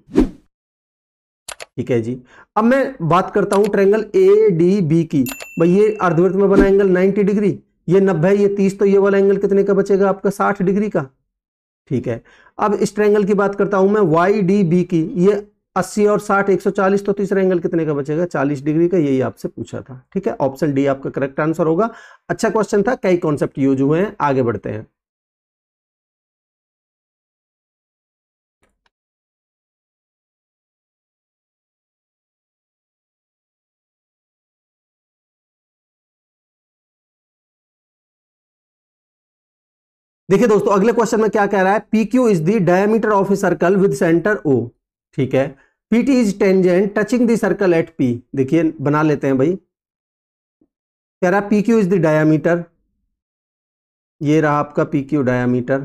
ठीक है जी। अब मैं बात करता हूँ ट्रेंगल ए डी बी की। भाई ये अर्धवृत्त में बना एंगल 90 डिग्री ये 90 ये 30 तो ये वाला एंगल कितने का बचेगा आपका? 60 डिग्री का। ठीक है। अब इस ट्रेंगल की बात करता हूँ मैं वाई डी बी की। ये 80 और 60 140 तो तीसरा एंगल कितने का बचेगा? 40 डिग्री का, यही आपसे पूछा था। ठीक है ऑप्शन डी आपका करेक्ट आंसर होगा। अच्छा क्वेश्चन था, कई कॉन्सेप्ट यूज़ हुए हैं, आगे बढ़ते हैं। देखिए दोस्तों, अगले क्वेश्चन में क्या कह रहा है? P Q is the diameter of a circle with centre O ठीक है? P T is tangent touching the circle at P देखिए, बना लेते हैं भाई। कह रहा है P Q is the diameter ये रहा आपका P Q diameter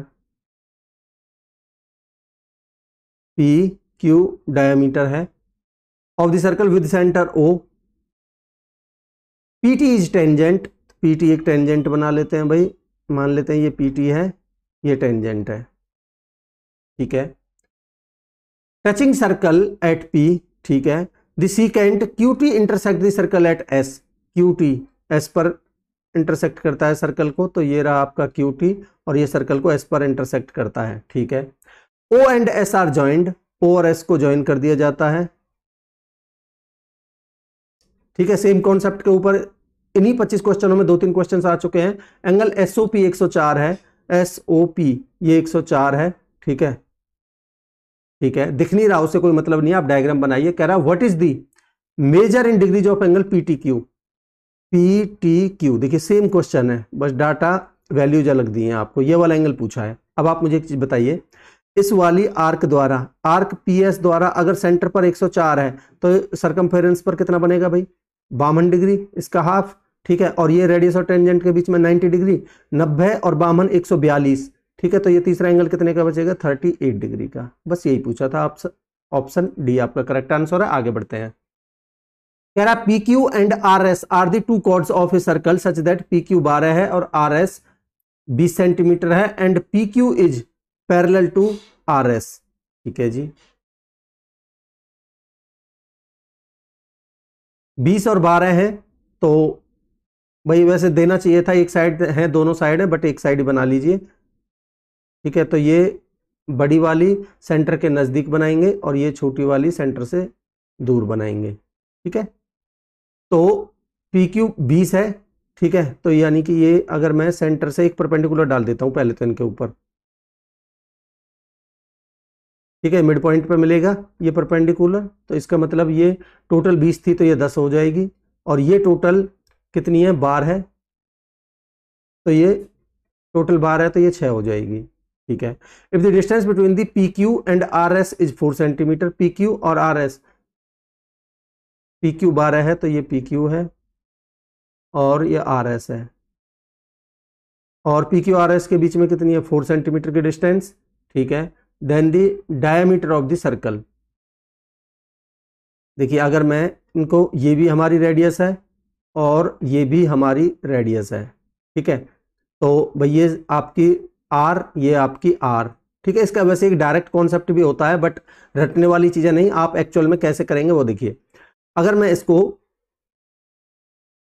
P Q diameter है। Of the circle with centre O PT is tangent PT एक टेंजेंट बना लेते हैं भाई। मान लेते हैं ये पीटी है, ये टेंजेंट है, ठीक है? टचिंग सर्कल एट पी ठीक है? The secant Q T intersect the circle at S Q T S पर इंटरसेक्ट करता है सर्कल को तो ये रहा आपका क्यू टी और ये सर्कल को एस पर इंटरसेक्ट करता है, ठीक है? O and S are joint O और एस को ज्वाइन कर दिया जाता है, ठीक है? सेम कॉन्सेप्ट के ऊपर इन्हीं 25 क्वेश्चनों में दो तीन क्वेश्चन आ चुके हैं। एंगल एस ओ पी एक है। एस ओ पी ये 104 है। ठीक है? ठीक है? दिख नहीं रहा, उससे कोई मतलब नहीं आप डायग्राम बनाइए। कह रहा what is the measure in degrees of angle PT Q P T Q देखिए सेम क्वेश्चन है। बस डाटा वैल्यूज़ अलग दी हैं आपको। ये वाला एंगल पूछा है। अब आप मुझे एक चीज़ बताइए। इस वाली आर्क द्वारा आर्क पी एस द्वारा अगर सेंटर पर 104 है तो सरकमफेरेंस पर कितना बनेगा भाई? बावन डिग्री, इसका हाफ़ ठीक है? और ये रेडियस और टेंजेंट के बीच में 90 डिग्री 90 और बावन 142 ठीक है? तो ये तीसरा एंगल कितने का बचेगा? 38 डिग्री का। बस यही पूछा था आप ऑप्शन डी आपका करेक्ट आंसर है। आगे बढ़ते हैं। कह रहा P Q and R S are the two chords of a circle such that P Q बारह है और आर एस बीस सेंटीमीटर है and P Q is parallel to R S ठीक है जी? बीस और बारह है तो भाई वैसे देना चाहिए था, एक साइड है, दोनों साइड है बट एक साइड ही बना लीजिए। ठीक है तो ये बड़ी वाली सेंटर के नज़दीक बनाएँगे और ये छोटी वाली सेंटर से दूर बनाएँगे। ठीक है? तो पी क्यू बीस है, ठीक है? तो यानी कि ये अगर मैं सेंटर से एक परपेंडिकुलर डाल देता हूँ पहले तो इनके ऊपर। ठीक है मिड पॉइंट पे मिलेगा ये परपेंडिकुलर तो इसका मतलब ये टोटल बीस थी तो ये दस हो जाएगी। और ये टोटल कितनी है? बार है। तो ये टोटल बार है तो ये छः हो जाएगी। ठीक है। If the distance between the P Q and R S is four centimetre P Q और आर एस पी क्यू बारह है तो ये पी क्यू है और ये आर एस है। और पी क्यू आर एस के बीच में कितनी है? फोर सेंटीमीटर की डिस्टेंस ठीक है। Then the diameter of the circle देखिए, अगर मैं इनको, ये भी हमारी रेडियस है। और ये भी हमारी रेडियस है, ठीक है? तो भाई ये आपकी आर ये आपकी आर ठीक है? इसका वैसे एक डायरेक्ट कॉन्सेप्ट भी होता है बट रटने वाली चीज़ें नहीं, आप एक्चुअल में कैसे करेंगे वो देखिए। अगर मैं इसको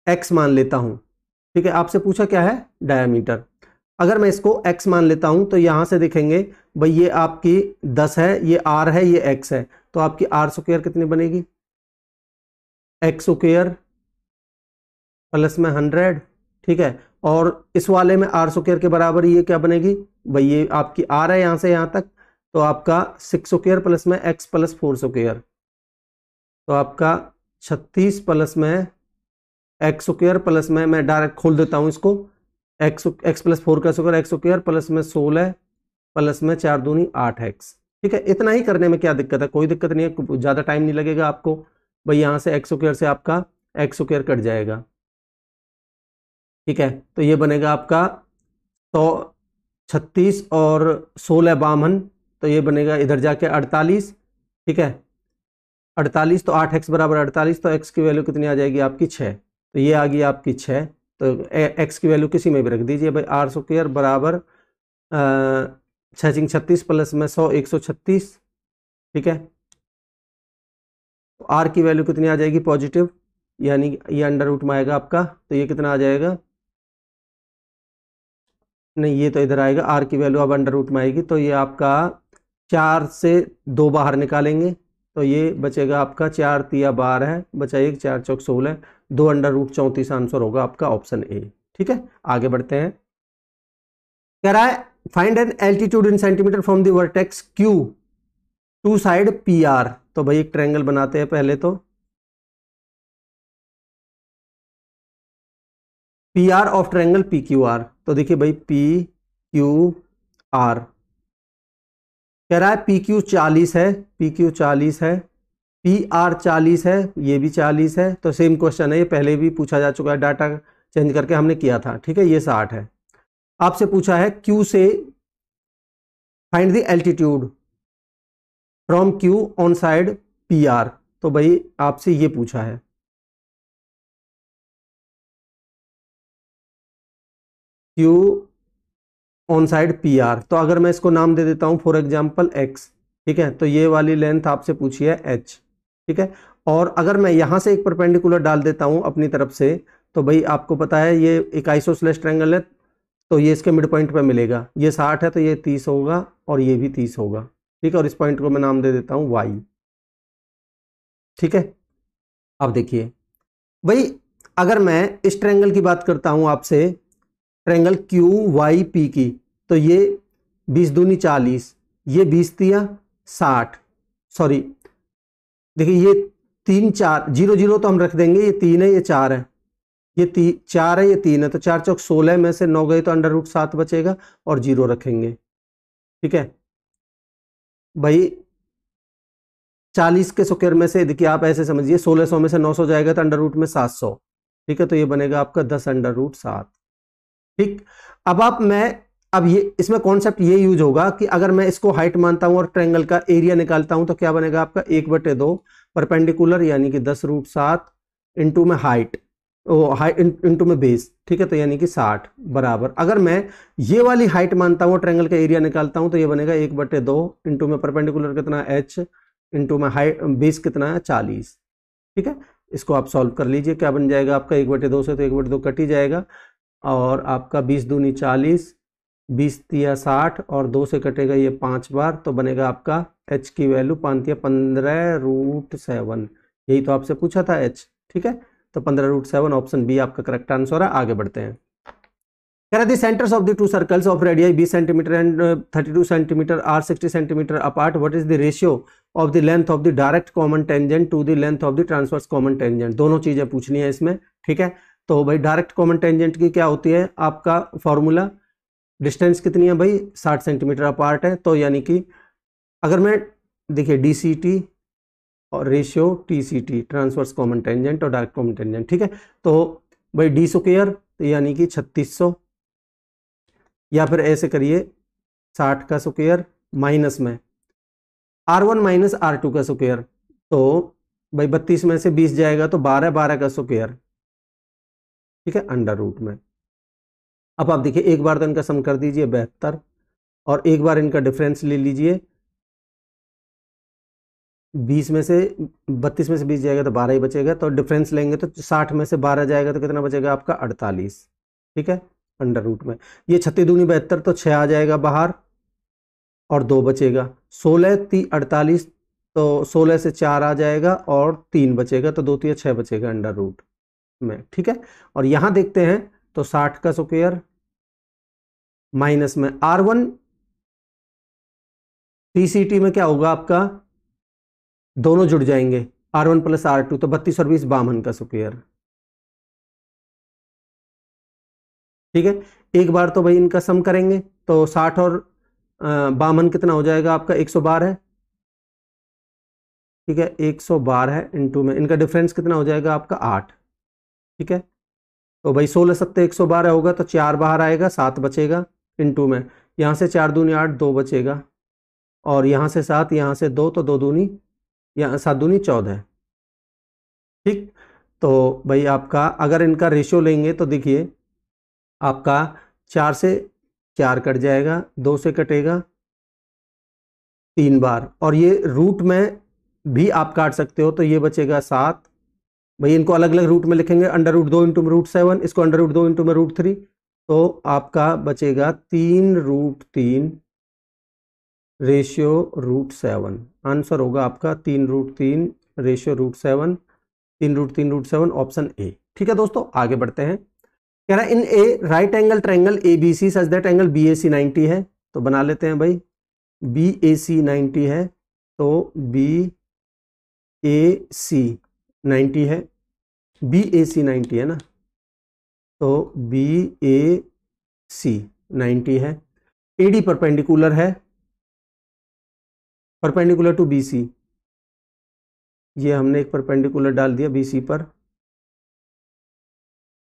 एक्स मान लेता हूँ, ठीक है? आपसे पूछा क्या है? डायमीटर अगर मैं इसको एक्स मान लेता हूँ तो यहाँ से देखेंगे, भाई ये आपकी दस है, ये आर है, ये एक्स है तो आपकी आर स्क्र कितनी बनेगी? एक्स स्क्र प्लस में हंड्रेड, ठीक है? और इस वाले में आर स्क्र के बराबर ये क्या बनेगी? भाई ये आपकी आर है यहाँ से यहाँ तक तो आपका सिक्स स्क्र प्लस में एक्स प्लस फोर स्क्र तो आपका छत्तीस प्लस में एक्स स्क्र प्लस में, मैं डायरेक्ट खोल देता हूँ इसको। एक्स एक्स प्लस फोर का स्क्र एक्स स्क्र प्लस में सोलह, प्लस में चार दूनी आठ एक्स। ठीक है? इतना ही करने में क्या दिक्कत है? कोई दिक्कत नहीं है, ज़्यादा टाइम नहीं लगेगा आपको। भाई यहाँ से एक्स स्क्र से आपका एक्स स्क्र कट जाएगा। ठीक है? तो ये बनेगा आपका सौ, छत्तीस और सोलह बामन। तो ये बनेगा इधर जाके अड़तालीस, ठीक है? अड़तालीस तो आठ एक्स बराबर अड़तालीस तो एक्स की वैल्यू कितनी आ जाएगी आपकी छः तो ये आ गई आपकी छः तो एक्स की वैल्यू किसी में भी रख दीजिए भाई, आर स्क्र बराबर छः चिंग छत्तीस प्लस में सौ, एक सौ छत्तीस, ठीक है? तो आर की वैल्यू कितनी आ जाएगी पॉजिटिव, यानी ये अंडर रूट में आएगा आपका तो ये कितना आ जाएगा? नहीं, ये तो इधर आएगा। आर की वैल्यू अब अंडर रूट में आएगी तो ये आपका चार से दो बाहर निकालेंगे तो ये बचेगा आपका चार तिया बारह है, बचा एक, चार चौक सोलह, दो अंडर रूट चौंतीस आंसर होगा आपका ऑप्शन ए ठीक है? आगे बढ़ते हैं। कह रहा है find an altitude in centimetre from the vertex Q to side P R तो भाई एक ट्रायंगल बनाते हैं पहले तो। P R of triangle P Q R तो देखिए भाई पी क्यू आर कह रहा है पी क्यू चालीस है पी क्यू चालीस है पी आर चालीस है, ये भी चालीस है। तो सेम क्वेश्चन है, ये पहले भी पूछा जा चुका है डाटा चेंज करके हमने किया था, ठीक है, ये साठ है। आपसे पूछा है क्यू से find the altitude from Q on side P R तो भाई आपसे ये पूछा है। Q on side P R तो अगर मैं इसको नाम दे देता हूँ फॉर एग्ज़ाम्पल एक्स ठीक है? तो ये वाली लेंथ आपसे पूछी है एच ठीक है? और अगर मैं यहाँ से एक परपेंडिकुलर डाल देता हूँ अपनी तरफ़ से तो भाई आपको पता है ये एक आइसोस्लेस ट्रैंगल है तो ये इसके मिड पॉइंट पे मिलेगा। ये साठ है तो ये तीस होगा और ये भी तीस होगा, ठीक है? और इस पॉइंट को मैं नाम दे देता हूँ वाई ठीक है? अब देखिए, भाई अगर मैं इस ट्रैंगल की बात करता हूँ आपसे ट्रैंगल क्यू वाई पी की। तो ये बीस दूनी चालीस, ये बीस दिया साठ। सॉरी, देखिए ये तीन चार, ज़ीरो ज़ीरो तो हम रख देंगे, ये तीन है, ये चार है। ये ती, चार है, ये तीन है तो चार चौक सोलह में से नौ गए तो अंडर रूट सात बचेगा और ज़ीरो रखेंगे। ठीक है? भाई, चालीस के स्क्वायर में से, देखिए आप ऐसे समझिए, सोलह सौ में से नौ सौ जाएगा तो अंडर रूट में सात सौ। ठीक है? तो ये बनेगा आपका दस अंडर रूट सात। ठीक? अब आप मैं, अब ये, इसमें कॉन्सेप्ट ये यूज़ होगा कि अगर मैं इसको हाइट मानता हूँ और ट्रेंगल का एरिया निकालता हूँ तो क्या बनेगा आपका? एक बटे दो परपेंडिकुलर यानी कि दस रूट सात इंटू में हाइट हाइट इंटू में बेस ठीक है? तो यानी कि साठ, बराबर। अगर मैं ये वाली हाइट मानता हूँ ट्रेंगल का एरिया निकालता हूँ तो ये बनेगा एक बटे दो इंटू में परपेंडिकुलर कितना एच इंटू में हाइट बेस कितना है? चालीस, ठीक है? इसको आप सॉल्व कर लीजिए, क्या बन जाएगा आपका? एक बटे दो से तो एक बटे दो कट ही जाएगा। और आपका बीस दूनी चालीस, बीस तिया साठ और दो से कटेगा ये पाँच बार तो बनेगा आपका एच की वैल्यू पांतिया पंद्रह रूट सेवन यही तो आपसे पूछा था एच ठीक है? तो पंद्रह रूट सेवन ऑप्शन बी आपका करेक्ट आंसर है, आगे बढ़ते हैं। कह रहे centres of the two circles of radii बीस centimetre and thirty two centimetre are sixty centimetre apart what is the ratio of the length of the direct common tangent to the length of the transverse common tangent दोनों चीज़ें पूछनी है इसमें, ठीक है? तो भाई डायरेक्ट कॉमन टेंजेंट की क्या होती है? आपका फॉर्मूला डिस्टेंस कितनी है भाई? साठ सेंटीमीटर अपार्ट है तो यानी कि अगर मैं, देखिए डी सी टी और ratio T C T transverse common tangent और डायरेक्ट कॉमन टेंजेंट ठीक है? तो भाई डी स्क्र तो यानी कि छत्तीस सौ। या फिर ऐसे करिए, साठ का स्क्वेयर माइनस में। R one minus R two का स्क्वेयर तो भाई बत्तीस में से बीस जाएगा तो बारह बारह का स्क्वेयर ठीक है अंडर रूट में। अब आप देखिए, एक बार तो इनका सम कर दीजिए बेहतर, और एक बार इनका डिफरेंस ले लीजिए। बीस में से, बत्तीस में से बीस जाएगा तो बारह ही बचेगा तो डिफरेंस लेंगे तो साठ में से बारह जाएगा तो कितना बचेगा आपका? अड़तालीस। ठीक है अंडर रूट में। ये छत्तीस दूनी बहत्तर तो छः आ जाएगा बाहर, और दो बचेगा। सोलह, ती, अड़तालीस तो सोलह से चार आ जाएगा, और तीन बचेगा तो दो, तीन छः बचेगा अंडर रूट में, ठीक है? और यहाँ देखते हैं तो साठ का स्क्वेयर माइनस में आर वन टीसीटी में क्या होगा आपका? दोनों जुड़ जाएँगे R one plus R two तो बत्तीस और बीस बावन का स्क्वेयर ठीक है? एक बार तो भाई इनका सम करेंगे तो साठ और बावन कितना हो जाएगा आपका? एक सौ बारह ठीक है? एक सौ बारह इंटू में, इनका डिफरेंस कितना हो जाएगा आपका? आठ। ठीक है? तो भाई सोलह सत्तर एक सौ बारह होगा तो चार बाहर आएगा, सात बचेगा इंटू में। यहाँ से चार दूनी आठ, दो बचेगा। और यहाँ से सात, यहाँ से दो तो दो दूनी यहाँ सात दूनी चौदह ठीक? तो भाई आपका, अगर इनका रेशियो लेंगे तो देखिए, आपका चार से चार कट जाएगा, दो से कटेगा, तीन बार। और ये रूट में भी आप काट सकते हो तो ये बचेगा सात भाई इनको अलग अलग रूट में लिखेंगे अंडर रूट दो इंटू में रूट सेवन इसको अंडर रूट दो इंटू में रूट थ्री तो आपका बचेगा तीन रूट तीन रेशियो रूट सेवन आंसर होगा आपका तीन रूट तीन रेशियो रूट सेवन तीन रूट तीन रूट सेवन ऑप्शन ए ठीक है दोस्तों, आगे बढ़ते हैं। कह रहा है, in a right angle triangle A B C such that angle B A C ninety है। तो बना लेते हैं भाई। बी ए सी नाइन्टी है तो बी ए सी नाइन्टी है बी ए सी नाइन्टी है ना? तो बी ए सी नाइन्टी है। ए डी परपेंडिकुलर है, परपेंडिकुलर टू बी सी ये हमने एक परपेंडिकुलर डाल दिया बी सी पर।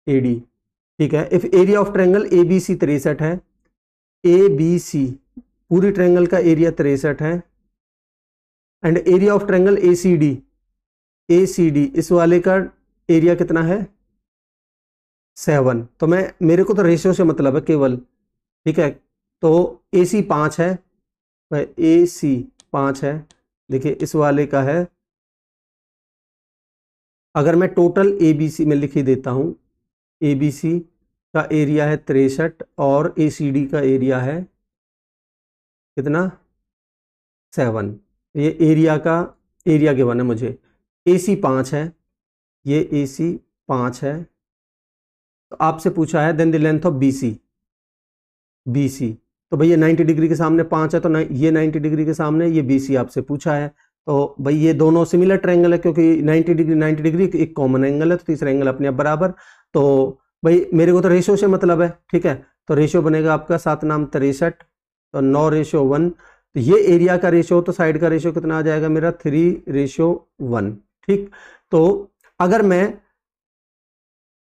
ए डी ठीक है? If area of triangle A B C तिरसठ है ए बी सी पूरी ट्रेंगल का एरिया तिरसठ है। And area of triangle A C D A C D इस वाले का एरिया कितना है? सेवन तो मैं, मेरे को तो रेशियो से मतलब है केवल, ठीक है? तो ए सी पाँच है ए सी पाँच है। देखिए, इस वाले का है। अगर मैं टोटल ए बी सी में लिख ही देता हूँ ए बी सी का एरिया है तिरसठ और ए सी डी का एरिया है कितना? सेवन ये एरिया का एरिया गिवन है मुझे। ए सी पाँच है, ये ए सी पाँच है। तो आपसे पूछा है then the length of B C B C तो भैया 90 डिग्री के सामने पाँच है तो ये 90 डिग्री के सामने, ये बी सी आपसे पूछा है। तो भाई ये दोनों सिमिलर ट्रैंगल है, क्योंकि 90 डिग्री 90 डिग्री एक कॉमन एंगल है तो तीसरा एंगल अपने आप बराबर। तो भाई मेरे को तो रेशियो से मतलब है, ठीक है? तो रेशियो बनेगा आपका सात नाम तिरसठ तो नौ रेशियो वन तो ये एरिया का रेशियो तो साइड का रेशियो कितना आ जाएगा मेरा? थ्री रेशियो वन ठीक? तो अगर मैं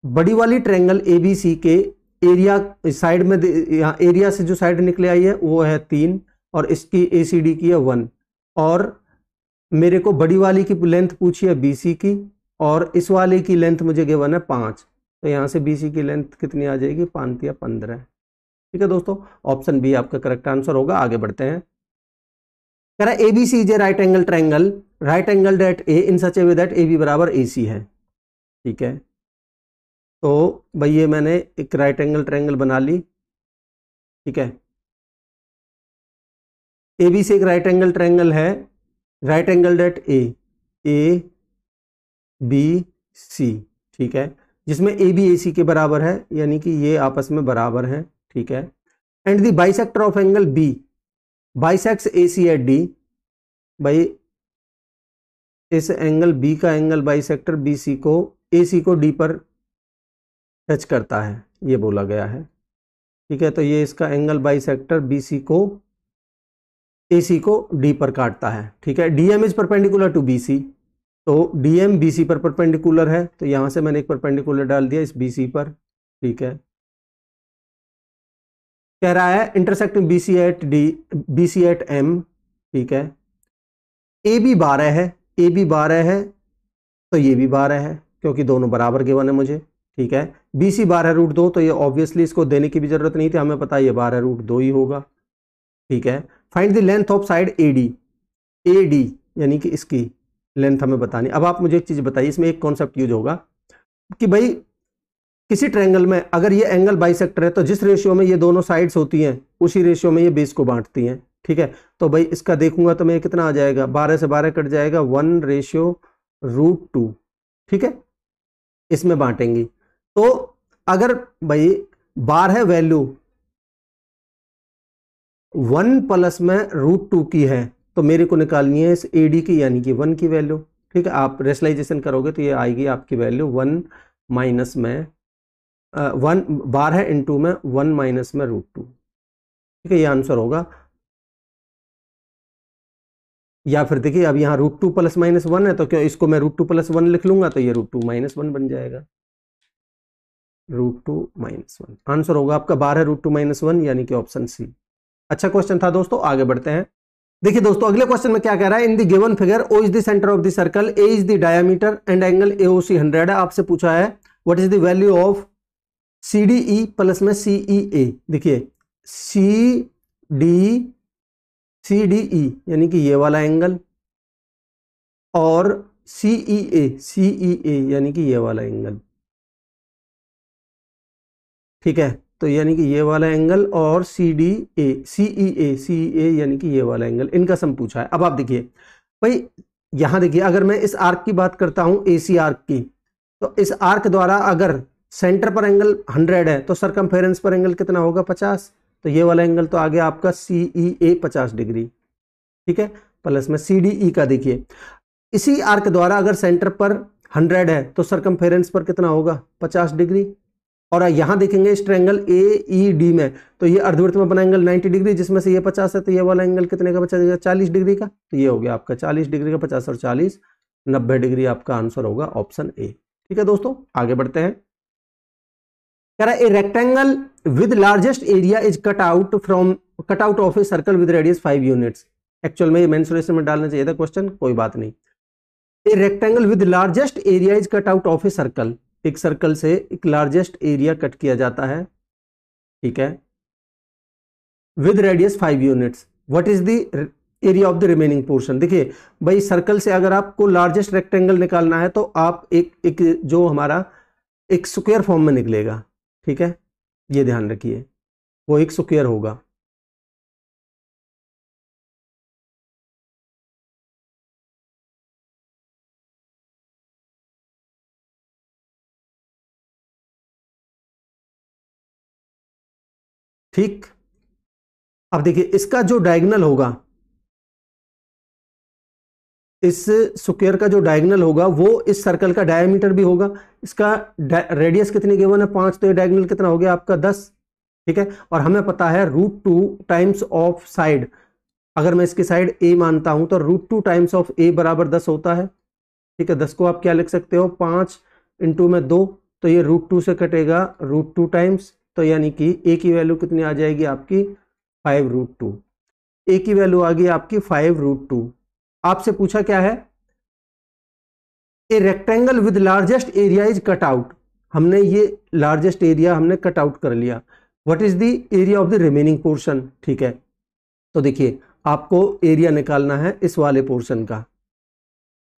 बड़ी वाली ट्रेंगल ए बी सी के एरिया साइड में यहाँ एरिया से जो साइड निकले आई है, वो है तीन और इसकी ए सी डी की है वन और मेरे को बड़ी वाली की लेंथ पूछी है बी सी की और इस वाले की लेंथ मुझे गिवन है पाँच. तो यहाँ से बी सी की लेंथ कितनी आ जाएगी? पाँच या पंद्रह. ठीक है दोस्तों? ऑप्शन बी आपका करेक्ट आंसर होगा. आगे बढ़ते हैं. कह रहा है A B C is a right angle triangle right angle at A in such a way that A B बराबर ए सी है। ठीक है? तो भाई ये मैंने एक राइट एंगल ट्राइंगल बना ली। ठीक है? ए बी सी एक राइट एंगल ट्राइंगल है। Right angle at A A B C ठीक है? जिसमें ए बी ए सी के बराबर है, यानी कि ये आपस में बराबर है। ठीक है? And the bisector of angle B bisects A, C at D? भाई, इस एंगल बी का एंगल बाइसेक्टर बी सी को, ए सी को डी पर टच करता है, ये बोला गया है। ठीक है तो ये इसका एंगल बाइसेक्टर बी सी को, ए सी को डी पर काटता है। ठीक है, D M is perpendicular to B C. तो डी एम बी सी पर परपेंडिकुलर है तो यहाँ से मैंने एक परपेंडिकुलर डाल दिया इस बी सी पर। ठीक है कह रहा है intersecting B C at D B C at M ठीक है। ए बी बारह है ए बी बारह है तो ये भी बारह है, क्योंकि दोनों बराबर गिवन है मुझे, ठीक है। बी सी बारह रूट दो तो ये ऑब्वियसली इसको देने की भी ज़रूरत नहीं थी, हमें पता ये बारह रूट दो ही होगा, ठीक है। Find the length of side A D A D यानी कि इसकी लेंथ हमें बतानी। अब आप मुझे एक चीज़ बताइए, इसमें एक कॉन्सेप्ट यूज़ होगा कि भाई किसी ट्रायंगल में अगर ये एंगल बाइसेक्टर है तो जिस रेशियो में ये दोनों साइड्स होती हैं, उसी रेशियो में ये बेस को बांटती हैं, ठीक है? तो भाई इसका देखूँगा तो मैं कितना आ जाएगा? बारह से बारह कट जाएगा वन रेशियो रूट टू ठीक है? इसमें बांटेंगी। तो अगर भाई बार है वैल्यू वन प्लस में रूट टू की है तो मेरे को निकालनी है इस ए डी की, यानी कि वन की वैल्यू ठीक है? आप रेसलाइजेशन करोगे तो ये आएगी आपकी वैल्यू वन माइनस में वन, बार है इनटू में, वन माइनस में रूट टू ठीक है, ये आंसर होगा। या फिर देखिए, अब यहाँ root two plus minus one है तो क्यों इसको मैं रूट टू प्लस वन लिख लूँगा तो ये रूट टू माइनस वन बन जाएगा। Root two minus one answer होगा आपका बारह रूट टू माइनस वन यानी कि ऑप्शन सी अच्छा क्वेश्चन था दोस्तों, आगे बढ़ते हैं। देखिए दोस्तों, अगले क्वेश्चन में क्या कह रहा है? In the given figure O is the centre of the circle A is the diameter and angle A O C hundred है। आपसे पूछा है what is the value of C D E plus में सी ई ए देखिए सी D C D E यानी कि ये वाला एंगल और सी ई ए सी ई ए यानी कि ये वाला एंगल ठीक है? तो यानी कि ये वाला एंगल और सी डी ए सी ई ए सी ए यानी कि ये वाला एंगल इनका सम पूछा है। अब आप देखिए, भाई, यहाँ देखिए, अगर मैं इस आर्क की बात करता हूँ ए सी आर्क की तो इस आर्क द्वारा अगर सेंटर पर एंगल हंड्रेड है तो सरकमफेरेंस पर एंगल कितना होगा पचास? तो ये वाला एंगल तो आ गया आपका सी ई ए पचास डिग्री। ठीक है? प्लस में सी डी ई का देखिए। इसी आर्क द्वारा अगर सेंटर पर हंड्रेड है तो सरकमफेरेंस पर कितना होगा? पचास डिग्री। और यहाँ देखेंगे इस ट्रेंगल ए ई डी में तो ये अर्धवृत्त में बना एंगल 90 डिग्री, जिसमें से ये 50 है तो ये वाला एंगल कितने का बचा देगा? 40 डिग्री का। तो ये हो गया आपका 40 डिग्री का 50 और 40 90 डिग्री आपका आंसर होगा ऑप्शन ए ठीक है दोस्तों? आगे बढ़ते हैं। कह रहा है a rectangle with largest area is cut out from cut out of a circle with radius five units actual में ये मेंसुरेशन में डालना चाहिए था क्वेश्चन कोई बात नहीं। A rectangle with largest area is cut out of a circle एक सर्कल से एक लार्जेस्ट एरिया कट किया जाता है। ठीक है? With radius five units what is the area of the remaining portion देखिए, भाई सर्कल से अगर आपको लार्जेस्ट रेक्टेंगल निकालना है तो आप एक एक जो हमारा एक स्क्वायर फॉर्म में निकलेगा। ठीक है? ये ध्यान रखिए। वो एक स्क्वायर होगा। ठीक। अब देखिए, इसका जो डायगनल होगा इस स्क्वायर का जो डायगनल होगा, वो इस सर्कल का डायमीटर भी होगा। इसका रेडियस कितनी गिवन है? पाँच तो ये डायगनल कितना हो गया आपका? दस। ठीक है? और हमें पता है root two times of side अगर मैं इसकी साइड ए मानता हूँ तो root two times of A बराबर दस होता है। ठीक है? दस को आप क्या लिख सकते हो? पाँच इंटू में दो। तो ये रूट टू से कटेगा रूट टू टाइम्स तो यानी कि ए की वैल्यू कितनी आ जाएगी आपकी? फाइव रूट टू ए की वैल्यू आ गई आपकी फाइव रूट टू आपसे पूछा क्या है? A rectangle with largest area is cut out हमने ये लार्जेस्ट एरिया हमने कट आउट कर लिया। What is the area of the remaining portion ठीक है। तो देखिए, आपको एरिया निकालना है इस वाले पोर्शन का।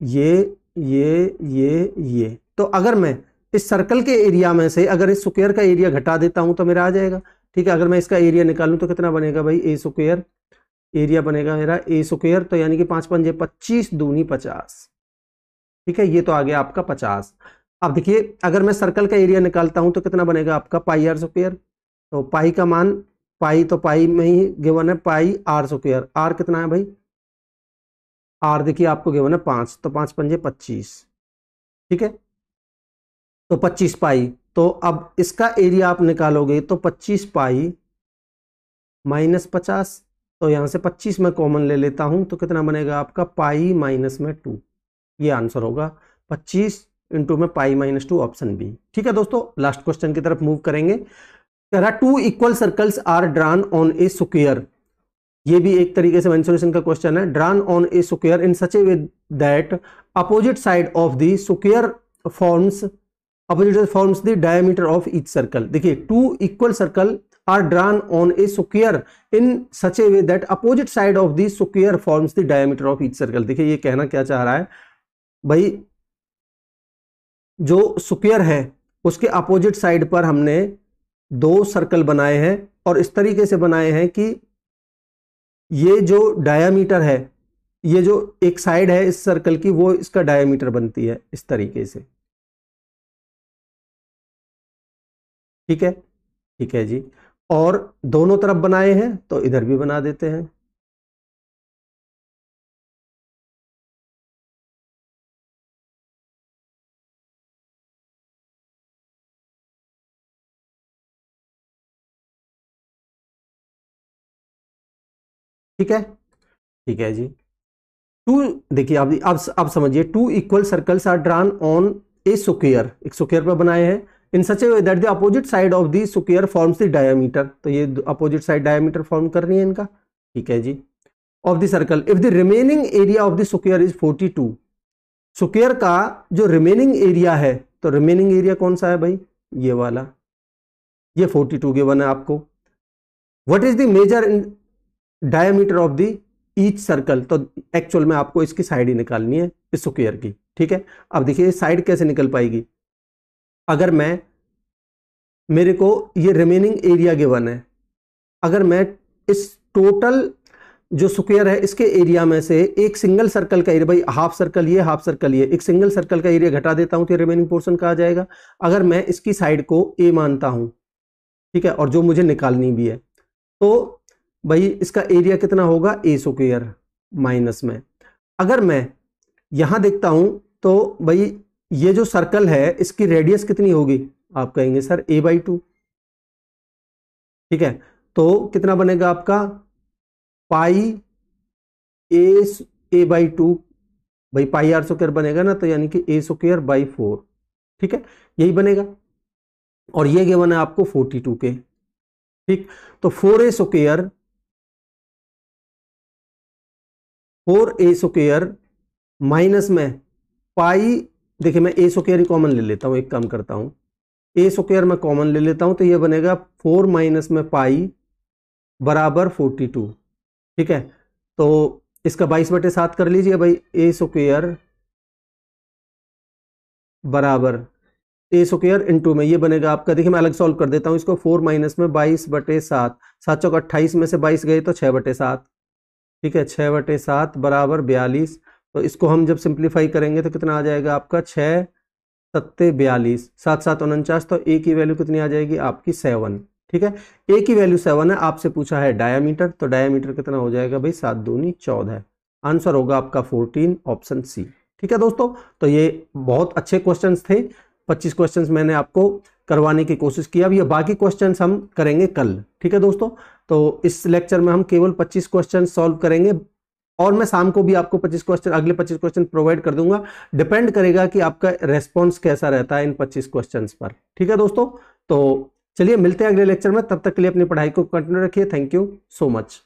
ये ये ये ये। तो अगर मैं इस सर्कल के एरिया में से अगर इस स्क्वायर का एरिया घटा देता हूँ तो मेरा आ जाएगा। ठीक है, अगर मैं इसका एरिया निकालूं तो कितना बनेगा भाई? ए स्क्वायर एरिया बनेगा मेरा ए स्क्वेयर तो यानी कि पाँच पंजे पच्चीस दूनी पचास। ठीक है, ये तो आ गया आपका पचास। अब देखिए, अगर मैं सर्कल का एरिया निकालता हूँ तो कितना बनेगा आपका? पाई आर स्क्वेयर तो पाई का मान, पाई तो पाई में ही गिवन है, पाई आर स्क्वेयर आर कितना है भाई? आर देखिए, आपको गिवन है पाँच तो पाँच पंजे पच्चीस। ठीक है? तो पच्चीस पाई। तो अब इसका एरिया आप निकालोगे तो पच्चीस पाई माइनस पचास तो यहाँ से 25 में कॉमन ले लेता हूँ तो कितना बनेगा आपका? पाई माइनस में टू। ये आंसर होगा। 25 इंटू में pi minus two option B. ठीक है दोस्तों, लास्ट क्वेश्चन की तरफ़ मूव करेंगे। Two equal circles are drawn on a square ये भी एक तरीके से मेंसुरेशन का क्वेश्चन है। Drawn on a square in such a way that opposite side of the square forms opposite forms the diameter of each circle देखिए two equal circle are drawn on a square in such a way that opposite side of the square forms the diameter of each circle. देखिए ये कहना क्या चाह रहा है? भाई, जो स्क्वायर है, उसके अपोजिट साइड पर हमने दो सर्कल बनाए हैं और इस तरीके से बनाए हैं कि ये जो डायामीटर है, ये जो एक साइड है इस सर्कल की, वो इसका डायामीटर बनती है इस तरीके से। ठीक है? ठीक है जी। और दोनों तरफ़ बनाए हैं तो इधर भी बना देते हैं। ठीक है? ठीक है जी। टू, देखिए अब अब अब समझिए, two equal circles are drawn on a square एक सुकेयर पर बनाए हैं in such a that the opposite side of the square forms the diameter तो ये अपोजिट साइड डायमीटर फॉर्म कर रही है इनका। ठीक है जी। Of the circle if the remaining area of the square is 42 square का जो रिमेनिंग एरिया है तो रिमेनिंग एरिया कौन सा है भाई? ये वाला। ये 42 गिवन है आपको। What is the major diameter of the each circle तो एक्चुअल में आपको इसकी साइड ही निकालनी है, इस स्क्वायर की। ठीक है? अब देखिए साइड कैसे निकल पाएगी? अगर मैं, मेरे को ये रिमेनिंग एरिया गिवन है, अगर मैं इस टोटल जो स्क्वायर है, इसके एरिया में से एक सिंगल सर्कल का एरिया भाई हाफ़ सर्कल ये हाफ़ सर्कल ये, एक सिंगल सर्कल का एरिया घटा देता हूँ तो रिमेनिंग पोर्शन कहा जाएगा? अगर मैं इसकी साइड को ए मानता हूँ, ठीक है, और जो मुझे निकालनी भी है तो भाई इसका एरिया कितना होगा? ए स्क्वेयर माइनस में। अगर मैं यहाँ देखता हूँ तो भाई ये जो सर्कल है, इसकी रेडियस कितनी होगी? आप कहेंगे, सर ए बाई टू ठीक है? तो कितना बनेगा आपका? पाई ए ए बाई टू भाई पाई आर स्क्र बनेगा ना तो यानी कि ए स्क्र बाई फोर ठीक है? यही बनेगा। और ये गिवन है आपको? फोर्टी टू के। ठीक? तो four A square four A square minus में पाई देखिए, मैं ए स्क्वायर ही कॉमन ले लेता हूँ, एक काम करता हूँ। ए स्क्वायर मैं कॉमन ले लेता हूँ तो ये बनेगा फोर माइनस में पाई बराबर फोर्टी टू ठीक है? तो इसका बाईस बटे सात कर लीजिए भाई ए स्क्वेयर बराबर ए स्क्वेयर इंटू में ये बनेगा आपका। देखिए, मैं अलग सॉल्व कर देता हूँ इसको फोर माइनस में बाईस बटे सात सात चौक अट्ठाईस में से बाईस गए तो छः बटे सात, ठीक है? छः बटे सात बराबर बयालीस तो इसको हम जब सिंप्लीफाई करेंगे तो कितना आ जाएगा आपका? छः सत्ते बयालीस। सात सात उनचास तो ए की वैल्यू कितनी आ जाएगी? आपकी सेवन। ठीक है? ए की वैल्यू सेवन है, आपसे पूछा है डायामीटर तो डायामीटर कितना हो जाएगा भाई? सात दूनी चौदह आंसर होगा आपका फोर्टीन ऑप्शन सी ठीक है दोस्तों? तो ये बहुत अच्छे क्वेश्चन थे। पच्चीस क्वेश्चन मैंने आपको करवाने की कोशिश की। अब ये बाकी क्वेश्चन हम करेंगे कल। ठीक है दोस्तों? तो इस लेक्चर में हम केवल 25 क्वेश्चन सॉल्व करेंगे। और मैं शाम को भी आपको 25 क्वेश्चन अगले 25 क्वेश्चन प्रोवाइड कर दूँगा। डिपेंड करेगा कि आपका रेस्पॉन्स कैसा रहता है इन 25 क्वेश्चन पर। ठीक है दोस्तों? तो चलिए मिलते हैं अगले लेक्चर में। तब तक के लिए अपनी पढ़ाई को कंटिन्यू रखिए। Thank you so much